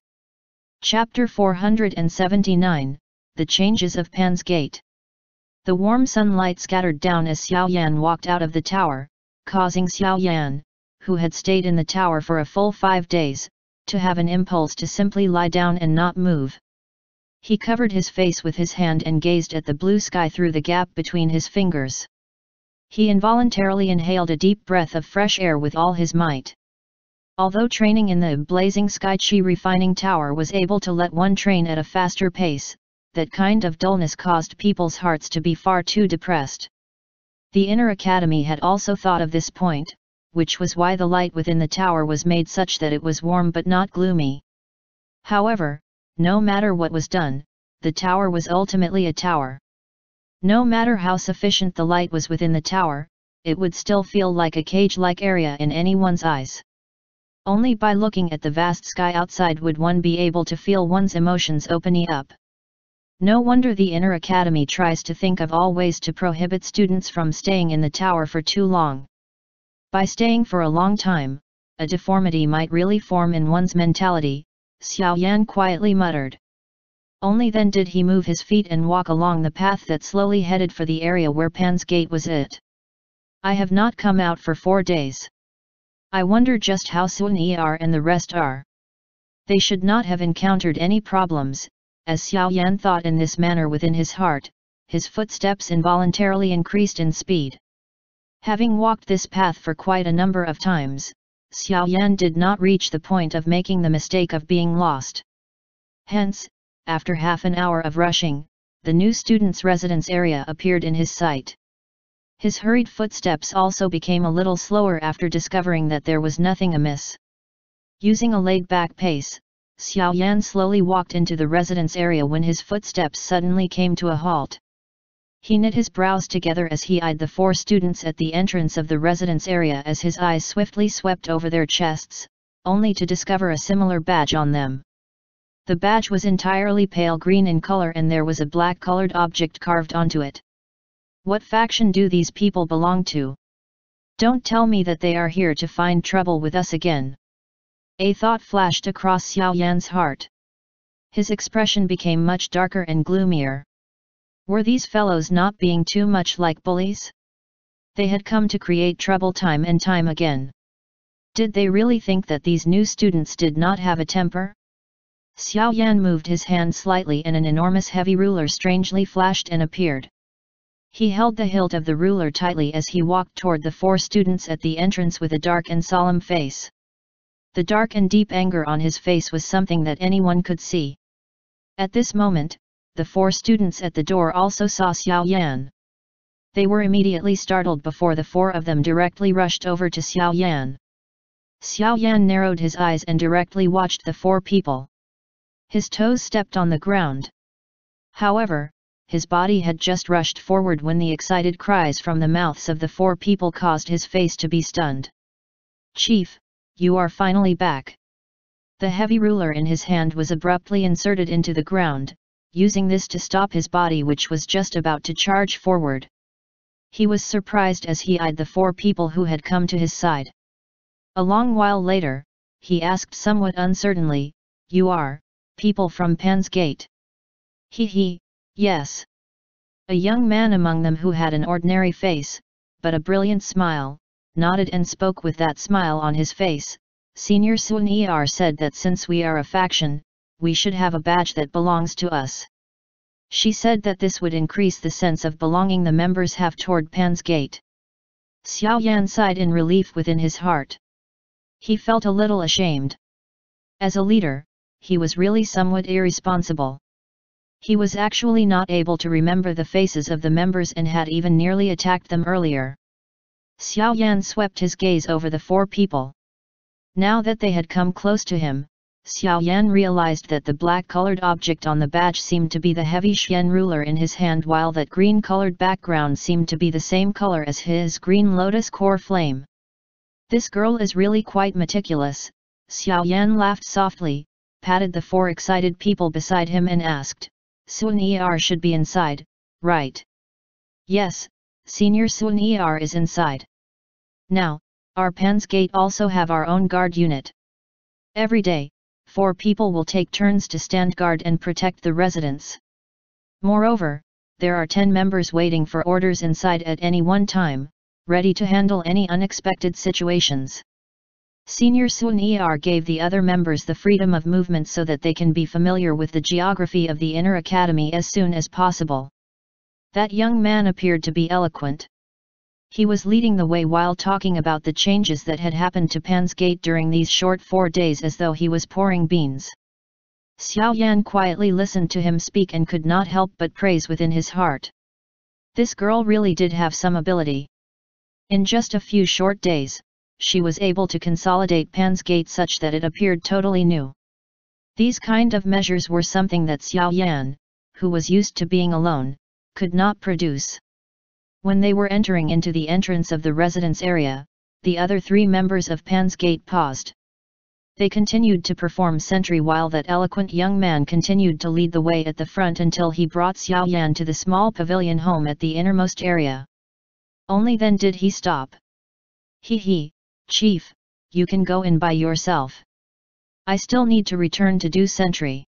Chapter 479 The Changes of Pan's Gate The warm sunlight scattered down as Xiao Yan walked out of the tower, causing Xiao Yan, who had stayed in the tower for a full five days, to have an impulse to simply lie down and not move. He covered his face with his hand and gazed at the blue sky through the gap between his fingers. He involuntarily inhaled a deep breath of fresh air with all his might. Although training in the blazing Sky Chi refining tower was able to let one train at a faster pace, that kind of dullness caused people's hearts to be far too depressed. The inner academy had also thought of this point, which was why the light within the tower was made such that it was warm but not gloomy. However, no matter what was done, the tower was ultimately a tower. No matter how sufficient the light was within the tower, it would still feel like a cage-like area in anyone's eyes. Only by looking at the vast sky outside would one be able to feel one's emotions opening up. No wonder the Inner Academy tries to think of all ways to prohibit students from staying in the tower for too long. By staying for a long time, a deformity might really form in one's mentality, Xiao Yan quietly muttered. Only then did he move his feet and walk along the path that slowly headed for the area where Pan's gate was it. I have not come out for four days. I wonder just how Sun Er and the rest are. They should not have encountered any problems, as Xiao Yan thought in this manner within his heart, his footsteps involuntarily increased in speed. Having walked this path for quite a number of times, Xiao Yan did not reach the point of making the mistake of being lost. Hence, after half an hour of rushing, the new student's residence area appeared in his sight. His hurried footsteps also became a little slower after discovering that there was nothing amiss. Using a laid-back pace, Xiao Yan slowly walked into the residence area when his footsteps suddenly came to a halt. He knit his brows together as he eyed the four students at the entrance of the residence area as his eyes swiftly swept over their chests, only to discover a similar badge on them. The badge was entirely pale green in color and there was a black-colored object carved onto it. What faction do these people belong to? Don't tell me that they are here to find trouble with us again. A thought flashed across Xiao Yan's heart. His expression became much darker and gloomier. Were these fellows not being too much like bullies? They had come to create trouble time and time again. Did they really think that these new students did not have a temper? Xiao Yan moved his hand slightly and an enormous heavy ruler strangely flashed and appeared. He held the hilt of the ruler tightly as he walked toward the four students at the entrance with a dark and solemn face. The dark and deep anger on his face was something that anyone could see. At this moment, the four students at the door also saw Xiao Yan. They were immediately startled before the four of them directly rushed over to Xiao Yan. Xiao Yan narrowed his eyes and directly watched the four people. His toes stepped on the ground. However, his body had just rushed forward when the excited cries from the mouths of the four people caused his face to be stunned. Chief, you are finally back. The heavy ruler in his hand was abruptly inserted into the ground, using this to stop his body which was just about to charge forward. He was surprised as he eyed the four people who had come to his side. A long while later, he asked somewhat uncertainly, You are, people from Pan's Gate. He he, yes. A young man among them who had an ordinary face, but a brilliant smile, nodded and spoke with that smile on his face. Senior Sun Er said that since we are a faction, we should have a badge that belongs to us. She said that this would increase the sense of belonging the members have toward Pan's Gate. Xiao Yan sighed in relief within his heart. He felt a little ashamed. As a leader, he was really somewhat irresponsible. He was actually not able to remember the faces of the members and had even nearly attacked them earlier. Xiao Yan swept his gaze over the four people. Now that they had come close to him, Xiao Yan realized that the black-colored object on the badge seemed to be the heavy Xian ruler in his hand while that green-colored background seemed to be the same color as his green lotus core flame. This girl is really quite meticulous, Xiao Yan laughed softly, patted the four excited people beside him and asked, Sun Er should be inside, right? Yes, Senior Sun Er is inside. Now, our Pan's Gate also have our own guard unit. Every day, four people will take turns to stand guard and protect the residents. Moreover, there are ten members waiting for orders inside at any one time, ready to handle any unexpected situations. Senior Sun Er gave the other members the freedom of movement so that they can be familiar with the geography of the inner academy as soon as possible. That young man appeared to be eloquent. He was leading the way while talking about the changes that had happened to Pan's Gate during these short four days as though he was pouring beans. Xiao Yan quietly listened to him speak and could not help but praise within his heart. This girl really did have some ability. In just a few short days, she was able to consolidate Pan's Gate such that it appeared totally new. These kind of measures were something that Xiao Yan, who was used to being alone, could not produce. When they were entering into the entrance of the residence area, the other three members of Pan's Gate paused. They continued to perform sentry while that eloquent young man continued to lead the way at the front until he brought Xiao Yan to the small pavilion home at the innermost area. Only then did he stop. He he, Chief, you can go in by yourself. I still need to return to do sentry.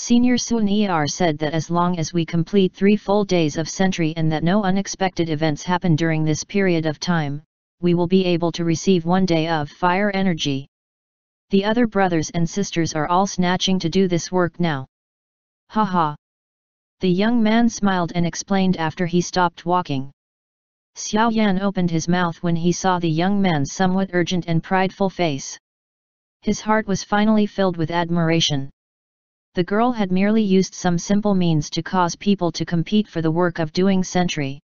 Senior Sun Er said that as long as we complete three full days of sentry and that no unexpected events happen during this period of time, we will be able to receive one day of fire energy. The other brothers and sisters are all snatching to do this work now. Ha ha! The young man smiled and explained after he stopped walking. Xiao Yan opened his mouth when he saw the young man's somewhat urgent and prideful face. His heart was finally filled with admiration. The girl had merely used some simple means to cause people to compete for the work of doing sentry.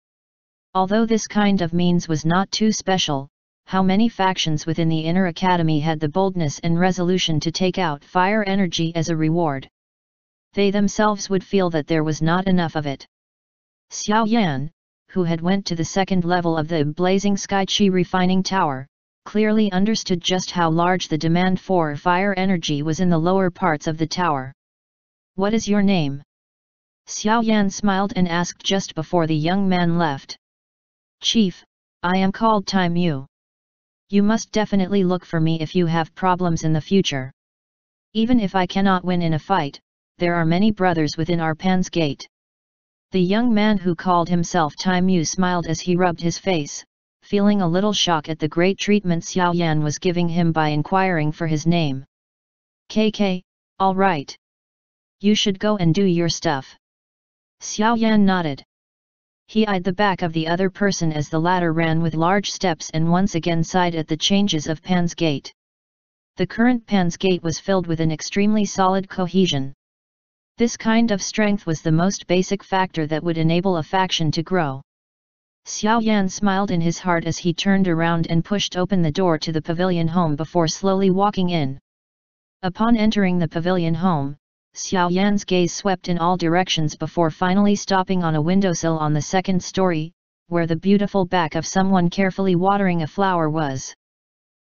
Although this kind of means was not too special, how many factions within the inner academy had the boldness and resolution to take out fire energy as a reward? They themselves would feel that there was not enough of it. Xiao Yan, who had went to the second level of the blazing Sky Chi refining tower, clearly understood just how large the demand for fire energy was in the lower parts of the tower. What is your name? Xiao Yan smiled and asked just before the young man left. Chief, I am called Time Yu. You must definitely look for me if you have problems in the future. Even if I cannot win in a fight, there are many brothers within our Pan's gate. The young man who called himself Time Yu smiled as he rubbed his face, feeling a little shock at the great treatment Xiao Yan was giving him by inquiring for his name. KK, alright. You should go and do your stuff. Xiao Yan nodded. He eyed the back of the other person as the latter ran with large steps and once again sighed at the changes of Pan's gate. The current Pan's gate was filled with an extremely solid cohesion. This kind of strength was the most basic factor that would enable a faction to grow. Xiao Yan smiled in his heart as he turned around and pushed open the door to the pavilion home before slowly walking in. Upon entering the pavilion home, Xiao Yan's gaze swept in all directions before finally stopping on a windowsill on the second story, where the beautiful back of someone carefully watering a flower was.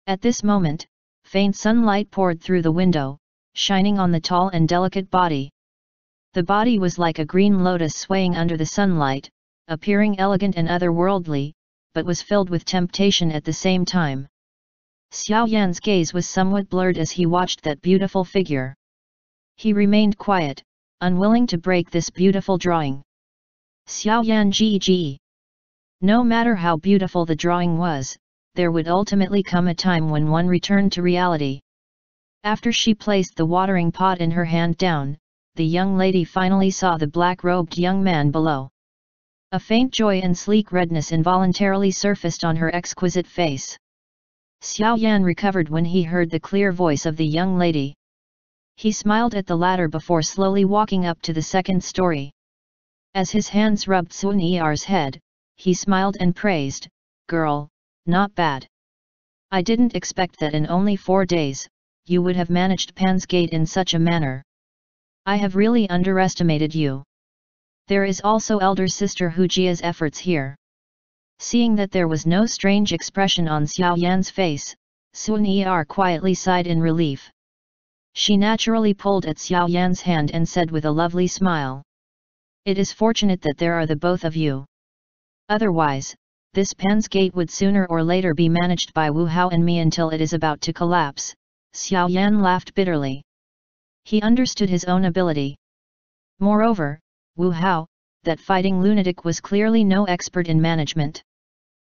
At this moment, faint sunlight poured through the window, shining on the tall and delicate body. The body was like a green lotus swaying under the sunlight, appearing elegant and otherworldly, but was filled with temptation at the same time. Xiao Yan's gaze was somewhat blurred as he watched that beautiful figure. He remained quiet, unwilling to break this beautiful drawing. Xiao Yan Ji Ji. No matter how beautiful the drawing was, there would ultimately come a time when one returned to reality. After she placed the watering pot in her hand down, the young lady finally saw the black-robed young man below. A faint joy and sleek redness involuntarily surfaced on her exquisite face. Xiao Yan recovered when he heard the clear voice of the young lady. He smiled at the latter before slowly walking up to the second story. As his hands rubbed Sun Er's head, he smiled and praised, Girl, not bad. I didn't expect that in only four days, you would have managed Pan's Gate in such a manner. I have really underestimated you. There is also elder sister Hujia's efforts here. Seeing that there was no strange expression on Xiao Yan's face, Sun Er quietly sighed in relief. She naturally pulled at Xiao Yan's hand and said with a lovely smile. It is fortunate that there are the both of you. Otherwise, this Pan's gate would sooner or later be managed by Wu Hao and me until it is about to collapse, Xiao Yan laughed bitterly. He understood his own ability. Moreover, Wu Hao, that fighting lunatic was clearly no expert in management.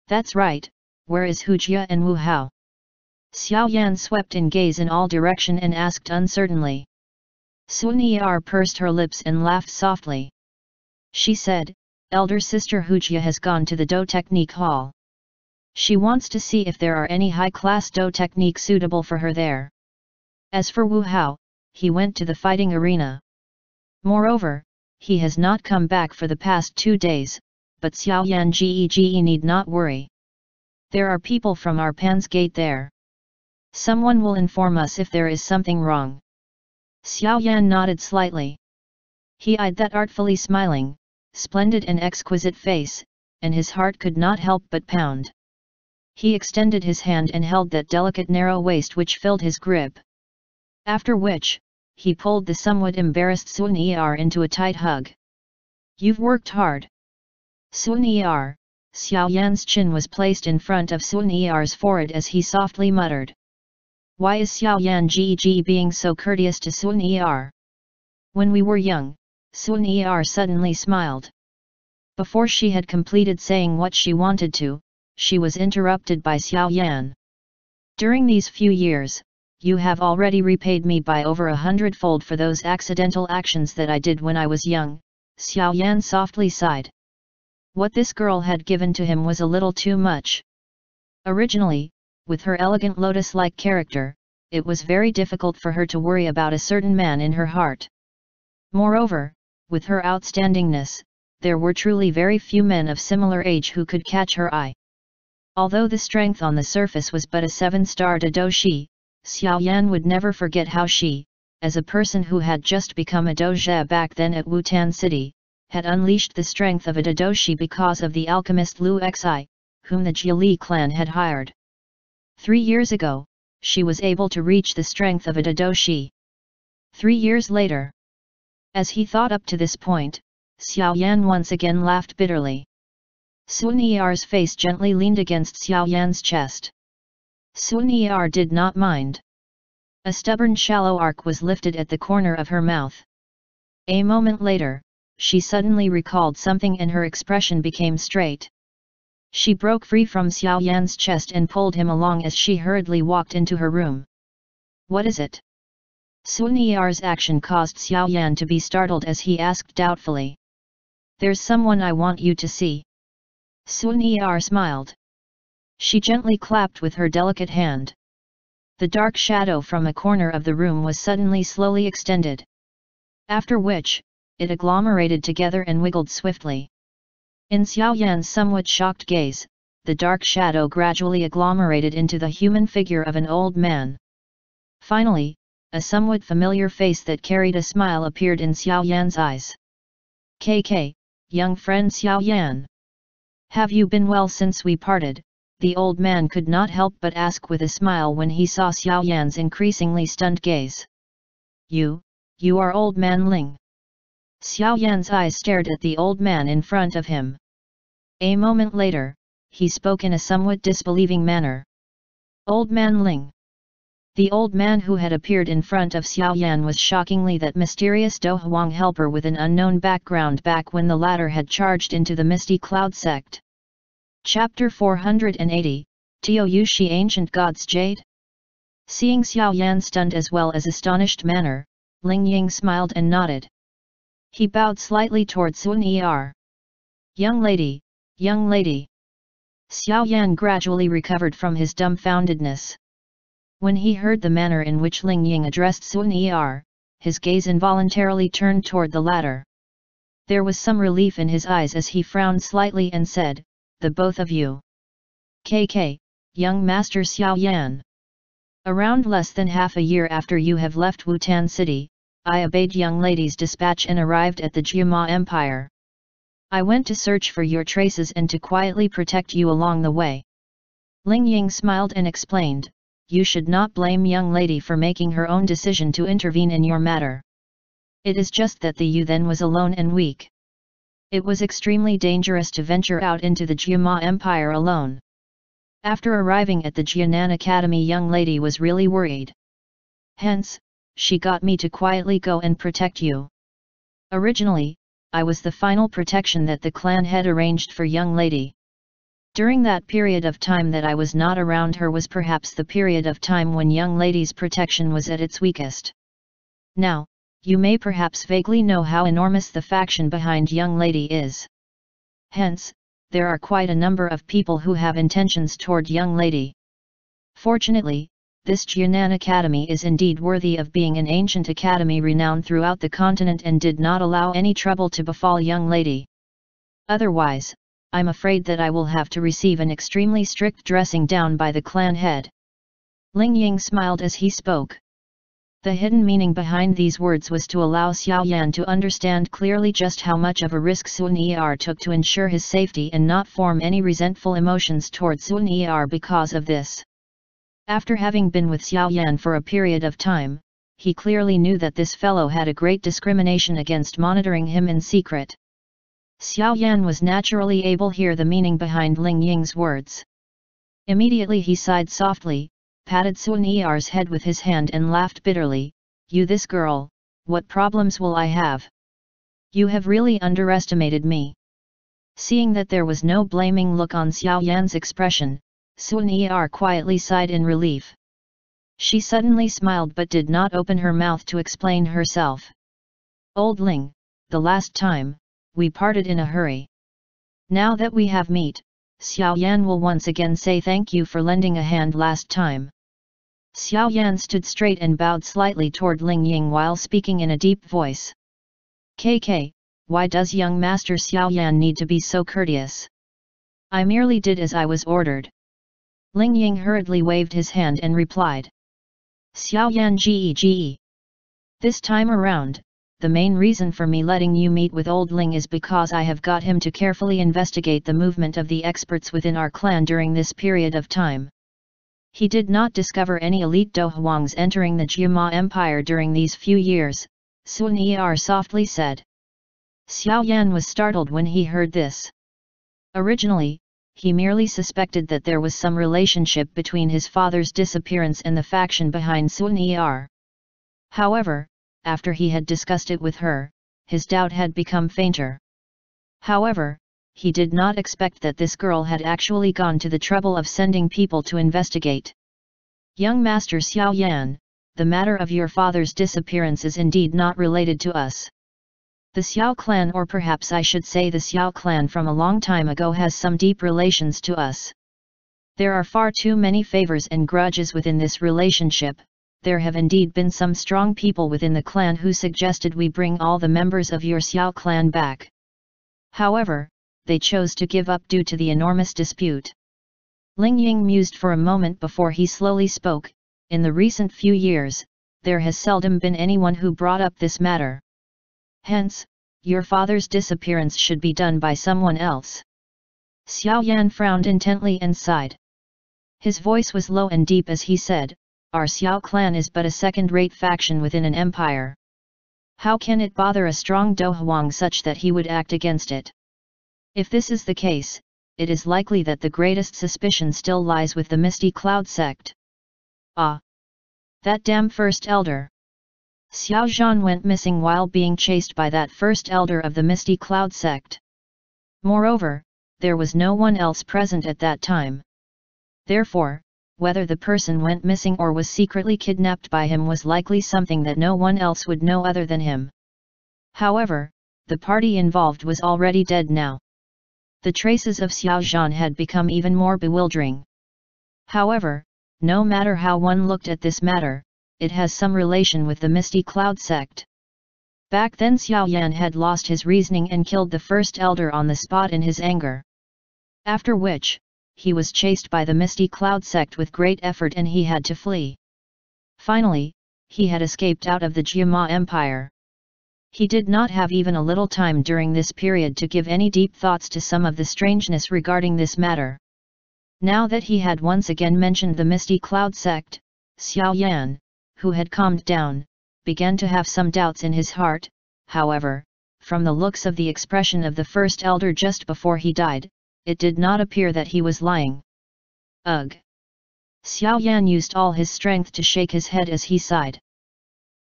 That's right, where is Hujia and Wu Hao? Xiao Yan swept in gaze in all direction and asked uncertainly. Sun Er pursed her lips and laughed softly. She said, Elder sister Hujia has gone to the Do Technique Hall. She wants to see if there are any high-class Do Technique suitable for her there. As for Wu Hao, he went to the fighting arena. Moreover, he has not come back for the past two days, but Xiao Yan Ge need not worry. There are people from our Pan's gate there. Someone will inform us if there is something wrong. Xiao Yan nodded slightly. He eyed that artfully smiling, splendid and exquisite face, and his heart could not help but pound. He extended his hand and held that delicate narrow waist which filled his grip. After which, he pulled the somewhat embarrassed Sun Er into a tight hug. You've worked hard. Sun Er, Xiao Yan's chin was placed in front of Sun Er's forehead as he softly muttered. Why is Xiao Yan Ji being so courteous to Sun Er? When we were young, Sun Er suddenly smiled. Before she had completed saying what she wanted to, she was interrupted by Xiao Yan. During these few years, you have already repaid me by over a hundredfold for those accidental actions that I did when I was young, Xiao Yan softly sighed. What this girl had given to him was a little too much. Originally, with her elegant lotus-like character, it was very difficult for her to worry about a certain man in her heart. Moreover, with her outstandingness, there were truly very few men of similar age who could catch her eye. Although the strength on the surface was but a seven-star Dadoshi, Xiao Yan would never forget how she, as a person who had just become a doge back then at Wutan City, had unleashed the strength of a Dadoshi because of the alchemist Lu Xi, whom the Jia clan had hired. Three years ago, she was able to reach the strength of a Dadoshi. Three years later. As he thought up to this point, Xiao Yan once again laughed bitterly. Sun Er's face gently leaned against Xiao Yan's chest. Sun Er did not mind. A stubborn shallow arc was lifted at the corner of her mouth. A moment later, she suddenly recalled something and her expression became straight. She broke free from Xiao Yan's chest and pulled him along as she hurriedly walked into her room. What is it? Sun Er's action caused Xiao Yan to be startled as he asked doubtfully. There's someone I want you to see. Sun Er smiled. She gently clapped with her delicate hand. The dark shadow from a corner of the room was suddenly slowly extended. After which, it agglomerated together and wiggled swiftly. In Xiao Yan's somewhat shocked gaze, the dark shadow gradually agglomerated into the human figure of an old man. Finally, a somewhat familiar face that carried a smile appeared in Xiao Yan's eyes. KK, young friend Xiao Yan. Have you been well since we parted? The old man could not help but ask with a smile when he saw Xiao Yan's increasingly stunned gaze. You, you are old man Ling. Xiao Yan's eyes stared at the old man in front of him. A moment later, he spoke in a somewhat disbelieving manner. Old man Ling. The old man who had appeared in front of Xiao Yan was shockingly that mysterious Do Huang helper with an unknown background back when the latter had charged into the Misty Cloud sect. Chapter 480, Tio Yushi Ancient Gods Jade? Seeing Xiao Yan stunned as well as astonished manner, Ling Ying smiled and nodded. He bowed slightly toward Sun Er. Young lady, young lady. Xiao Yan gradually recovered from his dumbfoundedness. When he heard the manner in which Ling Ying addressed Sun Er, his gaze involuntarily turned toward the latter. There was some relief in his eyes as he frowned slightly and said, The both of you. KK, young Master Xiao Yan. Around less than half a year after you have left Wutan City, I obeyed young lady's dispatch and arrived at the Jiama Empire. I went to search for your traces and to quietly protect you along the way. Ling Ying smiled and explained, you should not blame young lady for making her own decision to intervene in your matter. It is just that the you then was alone and weak. It was extremely dangerous to venture out into the Jiama Empire alone. After arriving at the Jianan Academy young lady was really worried. Hence, she got me to quietly go and protect you. Originally, I was the final protection that the clan had arranged for young lady. During that period of time that I was not around her was perhaps the period of time when young lady's protection was at its weakest. Now, you may perhaps vaguely know how enormous the faction behind young lady is. Hence, there are quite a number of people who have intentions toward young lady. Fortunately, this Jianan Academy is indeed worthy of being an ancient academy renowned throughout the continent and did not allow any trouble to befall young lady. Otherwise, I'm afraid that I will have to receive an extremely strict dressing down by the clan head. Ling Ying smiled as he spoke. The hidden meaning behind these words was to allow Xiao Yan to understand clearly just how much of a risk Sun Er took to ensure his safety and not form any resentful emotions toward Sun Er because of this. After having been with Xiao Yan for a period of time, he clearly knew that this fellow had a great discrimination against monitoring him in secret. Xiao Yan was naturally able to hear the meaning behind Ling Ying's words. Immediately he sighed softly, patted Sun Er's head with his hand and laughed bitterly, You this girl, what problems will I have? You have really underestimated me. Seeing that there was no blaming look on Xiao Yan's expression, Sun Er quietly sighed in relief. She suddenly smiled but did not open her mouth to explain herself. Old Ling, the last time, we parted in a hurry. Now that we have meet, Xiao Yan will once again say thank you for lending a hand last time. Xiao Yan stood straight and bowed slightly toward Ling Ying while speaking in a deep voice. KK, why does young Master Xiao Yan need to be so courteous? I merely did as I was ordered. Ling Ying hurriedly waved his hand and replied. Xiao Yan ge ge. This time around, the main reason for me letting you meet with Old Ling is because I have got him to carefully investigate the movement of the experts within our clan during this period of time. He did not discover any elite Dohuangs entering the Jiama Empire during these few years, Sun Er softly said. Xiao Yan was startled when he heard this. Originally, he merely suspected that there was some relationship between his father's disappearance and the faction behind Sun Er. However, after he had discussed it with her, his doubt had become fainter. However, he did not expect that this girl had actually gone to the trouble of sending people to investigate. Young Master Xiao Yan, the matter of your father's disappearance is indeed not related to us. The Xiao clan or perhaps I should say the Xiao clan from a long time ago has some deep relations to us. There are far too many favors and grudges within this relationship, there have indeed been some strong people within the clan who suggested we bring all the members of your Xiao clan back. However, they chose to give up due to the enormous dispute. Ling Ying mused for a moment before he slowly spoke, in the recent few years, there has seldom been anyone who brought up this matter. Hence, your father's disappearance should be done by someone else. Xiao Yan frowned intently and sighed. His voice was low and deep as he said, Our Xiao clan is but a second-rate faction within an empire. How can it bother a strong Dohuang such that he would act against it? If this is the case, it is likely that the greatest suspicion still lies with the Misty Cloud sect. Ah! That damn first elder! Xiao Zhan went missing while being chased by that first elder of the Misty Cloud sect. Moreover, there was no one else present at that time. Therefore, whether the person went missing or was secretly kidnapped by him was likely something that no one else would know other than him. However, the party involved was already dead now. The traces of Xiao Zhan had become even more bewildering. However, no matter how one looked at this matter, it has some relation with the Misty Cloud sect. Back then Xiao Yan had lost his reasoning and killed the first elder on the spot in his anger. After which, he was chased by the Misty Cloud sect with great effort and he had to flee. Finally, he had escaped out of the Jiama Empire. He did not have even a little time during this period to give any deep thoughts to some of the strangeness regarding this matter. Now that he had once again mentioned the Misty Cloud sect, Xiao Yan, who had calmed down, began to have some doubts in his heart, however, from the looks of the expression of the first elder just before he died, it did not appear that he was lying. Ugh! Xiao Yan used all his strength to shake his head as he sighed.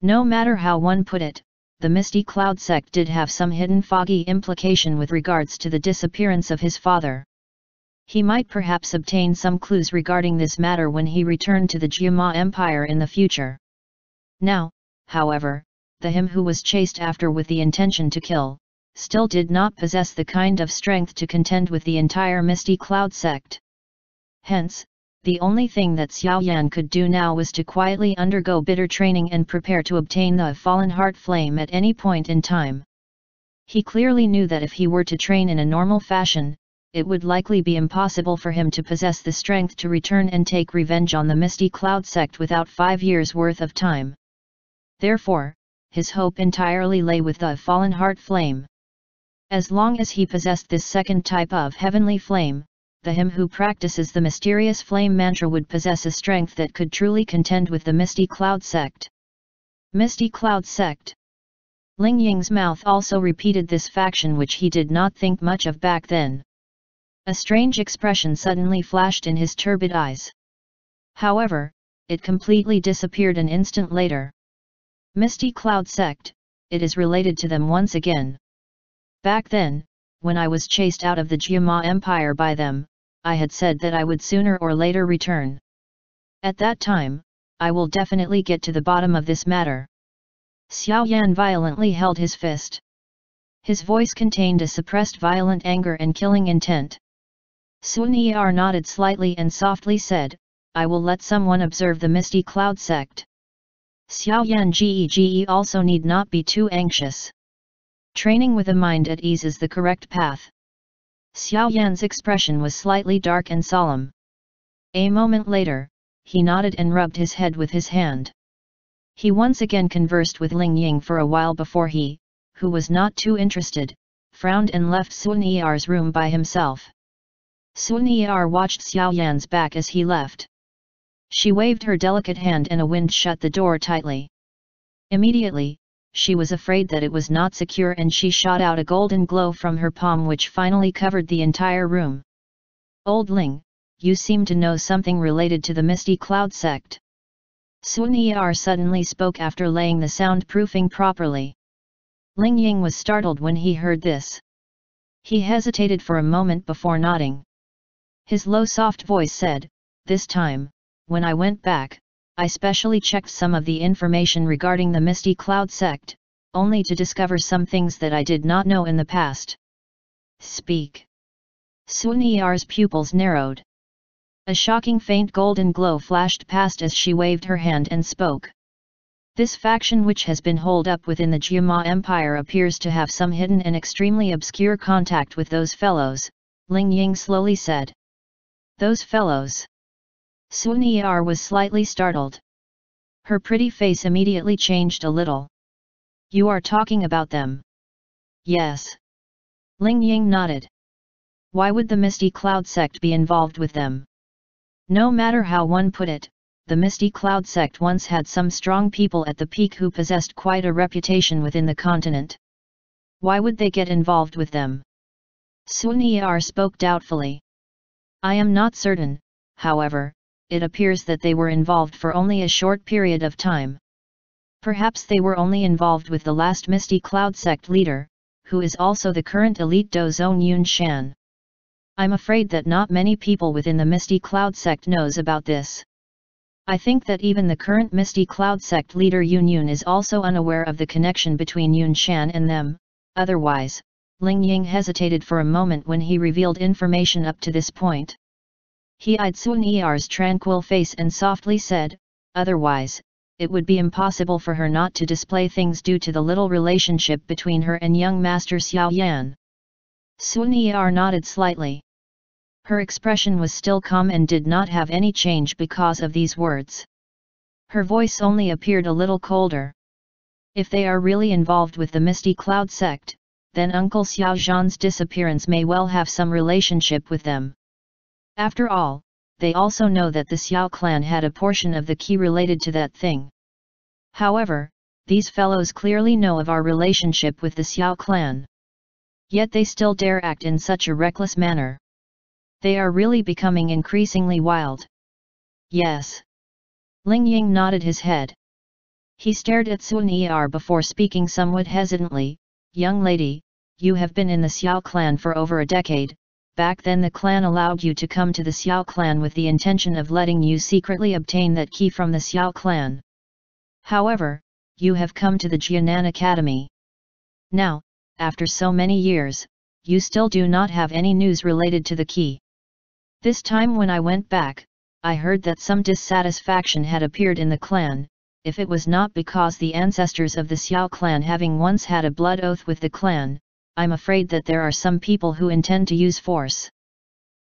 No matter how one put it, the Misty Cloud sect did have some hidden foggy implication with regards to the disappearance of his father. He might perhaps obtain some clues regarding this matter when he returned to the Jiama Empire in the future. Now, however, the him who was chased after with the intention to kill, still did not possess the kind of strength to contend with the entire Misty Cloud sect. Hence, the only thing that Xiao Yan could do now was to quietly undergo bitter training and prepare to obtain the Fallen Heart Flame at any point in time. He clearly knew that if he were to train in a normal fashion, it would likely be impossible for him to possess the strength to return and take revenge on the Misty Cloud sect without five years' worth of time. Therefore, his hope entirely lay with the fallen heart flame. As long as he possessed this second type of heavenly flame, the him who practices the mysterious flame mantra would possess a strength that could truly contend with the Misty Cloud sect. Misty Cloud sect Ling Ying's mouth also repeated this faction which he did not think much of back then. A strange expression suddenly flashed in his turbid eyes. However, it completely disappeared an instant later. Misty Cloud Sect, it is related to them once again. Back then, when I was chased out of the Jiama Empire by them, I had said that I would sooner or later return. At that time, I will definitely get to the bottom of this matter. Xiao Yan violently held his fist. His voice contained a suppressed violent anger and killing intent. Sun Er nodded slightly and softly said, I will let someone observe the Misty Cloud sect. Xiao Yan Ge Ge also need not be too anxious. Training with a mind at ease is the correct path. Xiao Yan's expression was slightly dark and solemn. A moment later, he nodded and rubbed his head with his hand. He once again conversed with Ling Ying for a while before he, who was not too interested, frowned and left Sun Yar's room by himself. Sun Yar watched Xiao Yan's back as he left. She waved her delicate hand and a wind shut the door tightly. Immediately, she was afraid that it was not secure and she shot out a golden glow from her palm which finally covered the entire room. Old Ling, you seem to know something related to the Misty Cloud sect. Sun Yar suddenly spoke after laying the soundproofing properly. Ling Ying was startled when he heard this. He hesitated for a moment before nodding. His low soft voice said, This time, when I went back, I specially checked some of the information regarding the Misty Cloud sect, only to discover some things that I did not know in the past. Speak. Xun Er's pupils narrowed. A shocking faint golden glow flashed past as she waved her hand and spoke. This faction which has been holed up within the Jiama Empire appears to have some hidden and extremely obscure contact with those fellows, Ling Ying slowly said. Those fellows. Sun Yar was slightly startled. Her pretty face immediately changed a little. You are talking about them. Yes. Ling Ying nodded. Why would the Misty Cloud sect be involved with them? No matter how one put it, the Misty Cloud sect once had some strong people at the peak who possessed quite a reputation within the continent. Why would they get involved with them? Sun Yar spoke doubtfully. I am not certain, however, it appears that they were involved for only a short period of time. Perhaps they were only involved with the last Misty Cloud sect leader, who is also the current elite Do Zong Yun Shan. I'm afraid that not many people within the Misty Cloud sect knows about this. I think that even the current Misty Cloud sect leader Yun Yun is also unaware of the connection between Yun Shan and them, otherwise, Ling Ying hesitated for a moment when he revealed information up to this point. He eyed Xun Er's tranquil face and softly said, otherwise, it would be impossible for her not to display things due to the little relationship between her and young Master Xiao Yan. Sun Yar nodded slightly. Her expression was still calm and did not have any change because of these words. Her voice only appeared a little colder. If they are really involved with the Misty Cloud sect, then Uncle Xiao Zhan's disappearance may well have some relationship with them. After all, they also know that the Xiao clan had a portion of the key related to that thing. However, these fellows clearly know of our relationship with the Xiao clan. Yet they still dare act in such a reckless manner. They are really becoming increasingly wild. Yes. Ling Ying nodded his head. He stared at Xun Er before speaking somewhat hesitantly, Young lady, you have been in the Xiao clan for over a decade, back then the clan allowed you to come to the Xiao clan with the intention of letting you secretly obtain that key from the Xiao clan. However, you have come to the Jianan Academy. Now, after so many years, you still do not have any news related to the key. This time when I went back, I heard that some dissatisfaction had appeared in the clan, if it was not because the ancestors of the Xiao clan having once had a blood oath with the clan, I'm afraid that there are some people who intend to use force.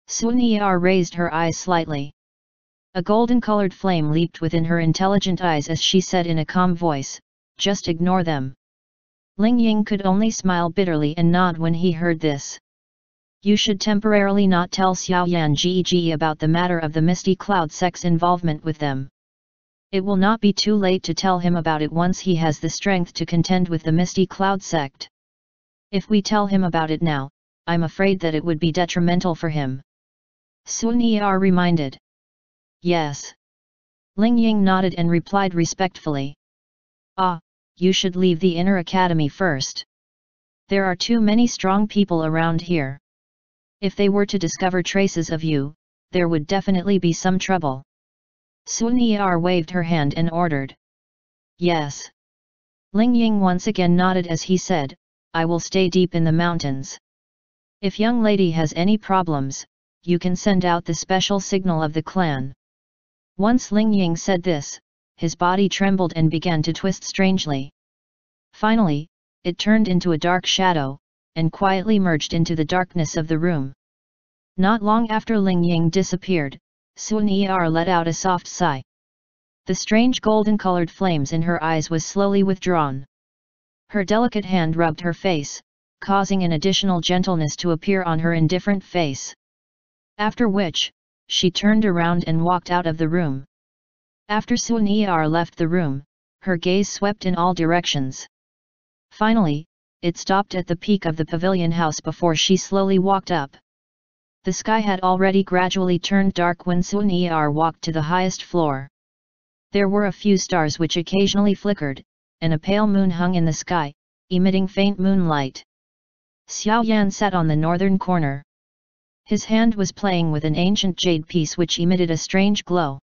Sun Yar raised her eyes slightly. A golden-colored flame leaped within her intelligent eyes as she said in a calm voice, just ignore them. Ling Ying could only smile bitterly and nod when he heard this. You should temporarily not tell Xiao Yan Ji about the matter of the Misty Cloud sect's involvement with them. It will not be too late to tell him about it once he has the strength to contend with the Misty Cloud sect. If we tell him about it now, I'm afraid that it would be detrimental for him. Sun Yar reminded. Yes. Ling Ying nodded and replied respectfully. Ah, you should leave the inner academy first. There are too many strong people around here. If they were to discover traces of you, there would definitely be some trouble. Sun Yar waved her hand and ordered. Yes. Ling Ying once again nodded as he said, I will stay deep in the mountains. If young lady has any problems, you can send out the special signal of the clan. Once Ling Ying said this, his body trembled and began to twist strangely. Finally, it turned into a dark shadow, and quietly merged into the darkness of the room. Not long after Ling Ying disappeared, Xun Er let out a soft sigh. The strange golden-colored flames in her eyes was slowly withdrawn. Her delicate hand rubbed her face, causing an additional gentleness to appear on her indifferent face. After which, she turned around and walked out of the room. After Xun Er left the room, her gaze swept in all directions. Finally, it stopped at the peak of the pavilion house before she slowly walked up. The sky had already gradually turned dark when Xun Er walked to the highest floor. There were a few stars which occasionally flickered, and a pale moon hung in the sky, emitting faint moonlight. Xiao Yan sat on the northern corner. His hand was playing with an ancient jade piece which emitted a strange glow.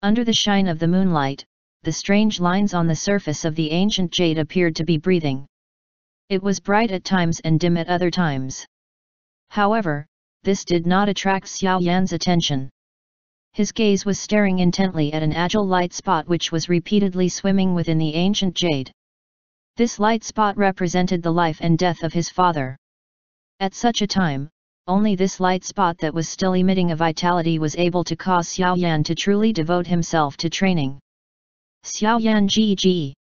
Under the shine of the moonlight, the strange lines on the surface of the ancient jade appeared to be breathing. It was bright at times and dim at other times. However, this did not attract Xiao Yan's attention. His gaze was staring intently at an agile light spot which was repeatedly swimming within the ancient jade. This light spot represented the life and death of his father. At such a time, only this light spot that was still emitting a vitality was able to cause Xiao Yan to truly devote himself to training. Xiao Yan Ji Ji.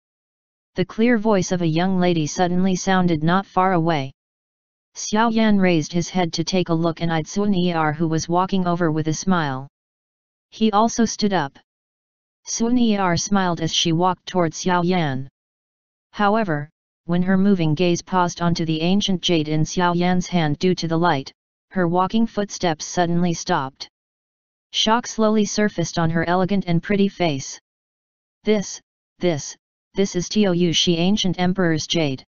The clear voice of a young lady suddenly sounded not far away. Xiao Yan raised his head to take a look and eyed Xun Er who was walking over with a smile. He also stood up. Xun Er smiled as she walked towards Xiao Yan. However, when her moving gaze paused onto the ancient jade in Xiao Yan's hand due to the light, her walking footsteps suddenly stopped. Shock slowly surfaced on her elegant and pretty face. This, this, this is Tuo She ancient emperor's jade.